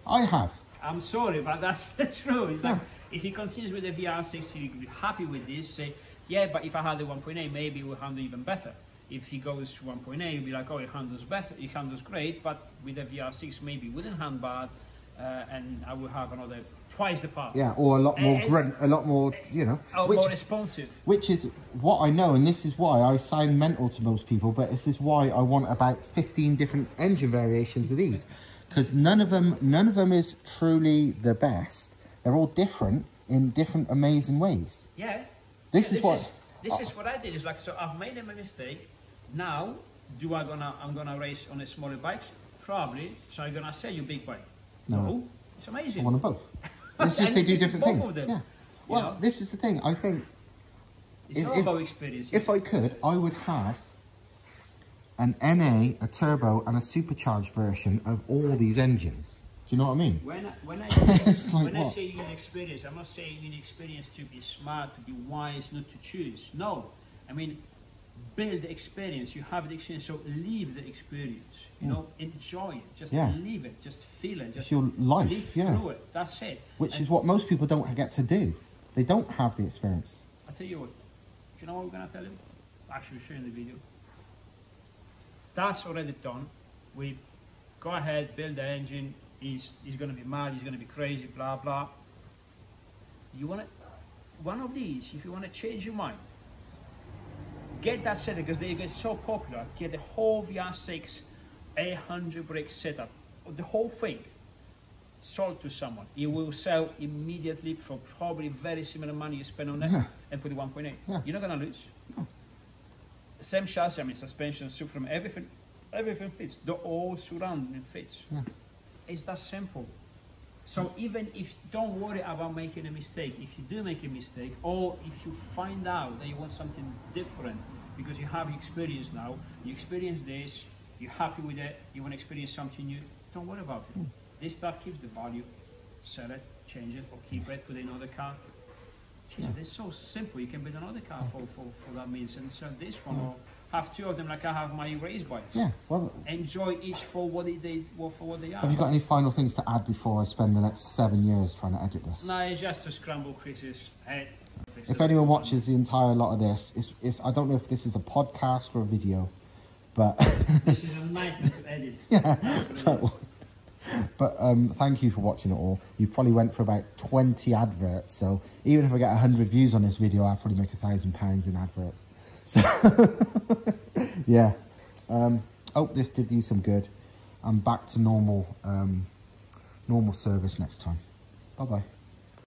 Speaker 1: I have.
Speaker 2: I'm sorry, but that's [laughs] the truth. It's like if he continues with the VR6, he'll be happy with this. Say, yeah, but if I had the 1.8, maybe it will handle even better. If he goes to 1.8, he'll be like, oh, it handles better, it handles great, but with the VR6, maybe it wouldn't handle bad. uh, and I will have another twice the.
Speaker 1: Yeah, or a lot eh, more
Speaker 2: It's-
Speaker 1: grunt, a lot more, eh, you know,
Speaker 2: Or
Speaker 1: which
Speaker 2: more responsive.
Speaker 1: which is what I know, and this is why I sound mental to most people. But this is why I want about fifteen different engine variations of these, because none of them, none of them is truly the best. They're all different in different amazing ways.
Speaker 2: Yeah.
Speaker 1: This
Speaker 2: Yeah,
Speaker 1: is what-
Speaker 2: this is what I did. Is like so I've made a mistake. Now, do I gonna I'm gonna race on a smaller bike, Probably. So I'm gonna sell you big bike.
Speaker 1: No.
Speaker 2: It's amazing.
Speaker 1: I want them both. [laughs] It's just they do different things. Yeah.
Speaker 2: you
Speaker 1: Well,
Speaker 2: know?
Speaker 1: this is the thing. I think
Speaker 2: It's
Speaker 1: if-
Speaker 2: about experience.
Speaker 1: if I could, I would have an NA, a turbo, and a supercharged version of all these engines. Do you know what I mean?
Speaker 2: When I, when I [laughs] say,
Speaker 1: like
Speaker 2: when I say you need experience, I'm not saying you need experience to be smart, to be wise, not to choose. No, I mean build the experience. You have the experience, so live the experience. You know, enjoy it. Just
Speaker 1: Yeah.
Speaker 2: live it. Just feel it. Just
Speaker 1: your life, yeah.
Speaker 2: through it. That's it.
Speaker 1: Which
Speaker 2: And
Speaker 1: is what most people don't get to do. They don't have the experience.
Speaker 2: I tell you what. Do you know what we're gonna tell him? Actually, show you in the video. That's already done. We go ahead, build the engine. He's he's gonna be mad. He's gonna be crazy. Blah blah. You wanna one of these? If you wanna change your mind, get that set because they get so popular. Get the whole VR6 800 brake setup, the whole thing sold to someone. It will sell immediately for probably very similar money you spend on that
Speaker 1: Yeah.
Speaker 2: and put it 1.8.
Speaker 1: Yeah.
Speaker 2: You're not gonna lose. The same chassis, I mean suspension, from everything, everything fits. The whole surrounding fits.
Speaker 1: Yeah.
Speaker 2: It's that simple. So even if don't worry about making a mistake, if you do make a mistake, or if you find out that you want something different because you have experience now, you experience this, you're happy with it, you want to experience something new, don't worry about it. Hmm. This stuff keeps the value. Sell it, change it, or keep it, put another car. Jeez, It's so simple. You can build another car for, for, for that means and sell this one, or have two of them like I have my race bikes.
Speaker 1: Yeah. Well,
Speaker 2: Enjoy each for what they, they well, for what they are.
Speaker 1: have you got any final things to add before I spend the next seven years trying to edit this?
Speaker 2: No, it's just to scramble Chris's head.
Speaker 1: If anyone watches the entire lot of this, it's, it's I don't know if this is a podcast or a video, but [laughs]
Speaker 2: This is a nightmare to edit.
Speaker 1: but, but um, thank you for watching it all. You've probably went for about 20 adverts, so even if I get 100 views on this video, I'll probably make a thousand pounds in adverts. [laughs] So [laughs] yeah, um, hope this did you some good. I'm back to normal, um, normal service next time. Bye bye.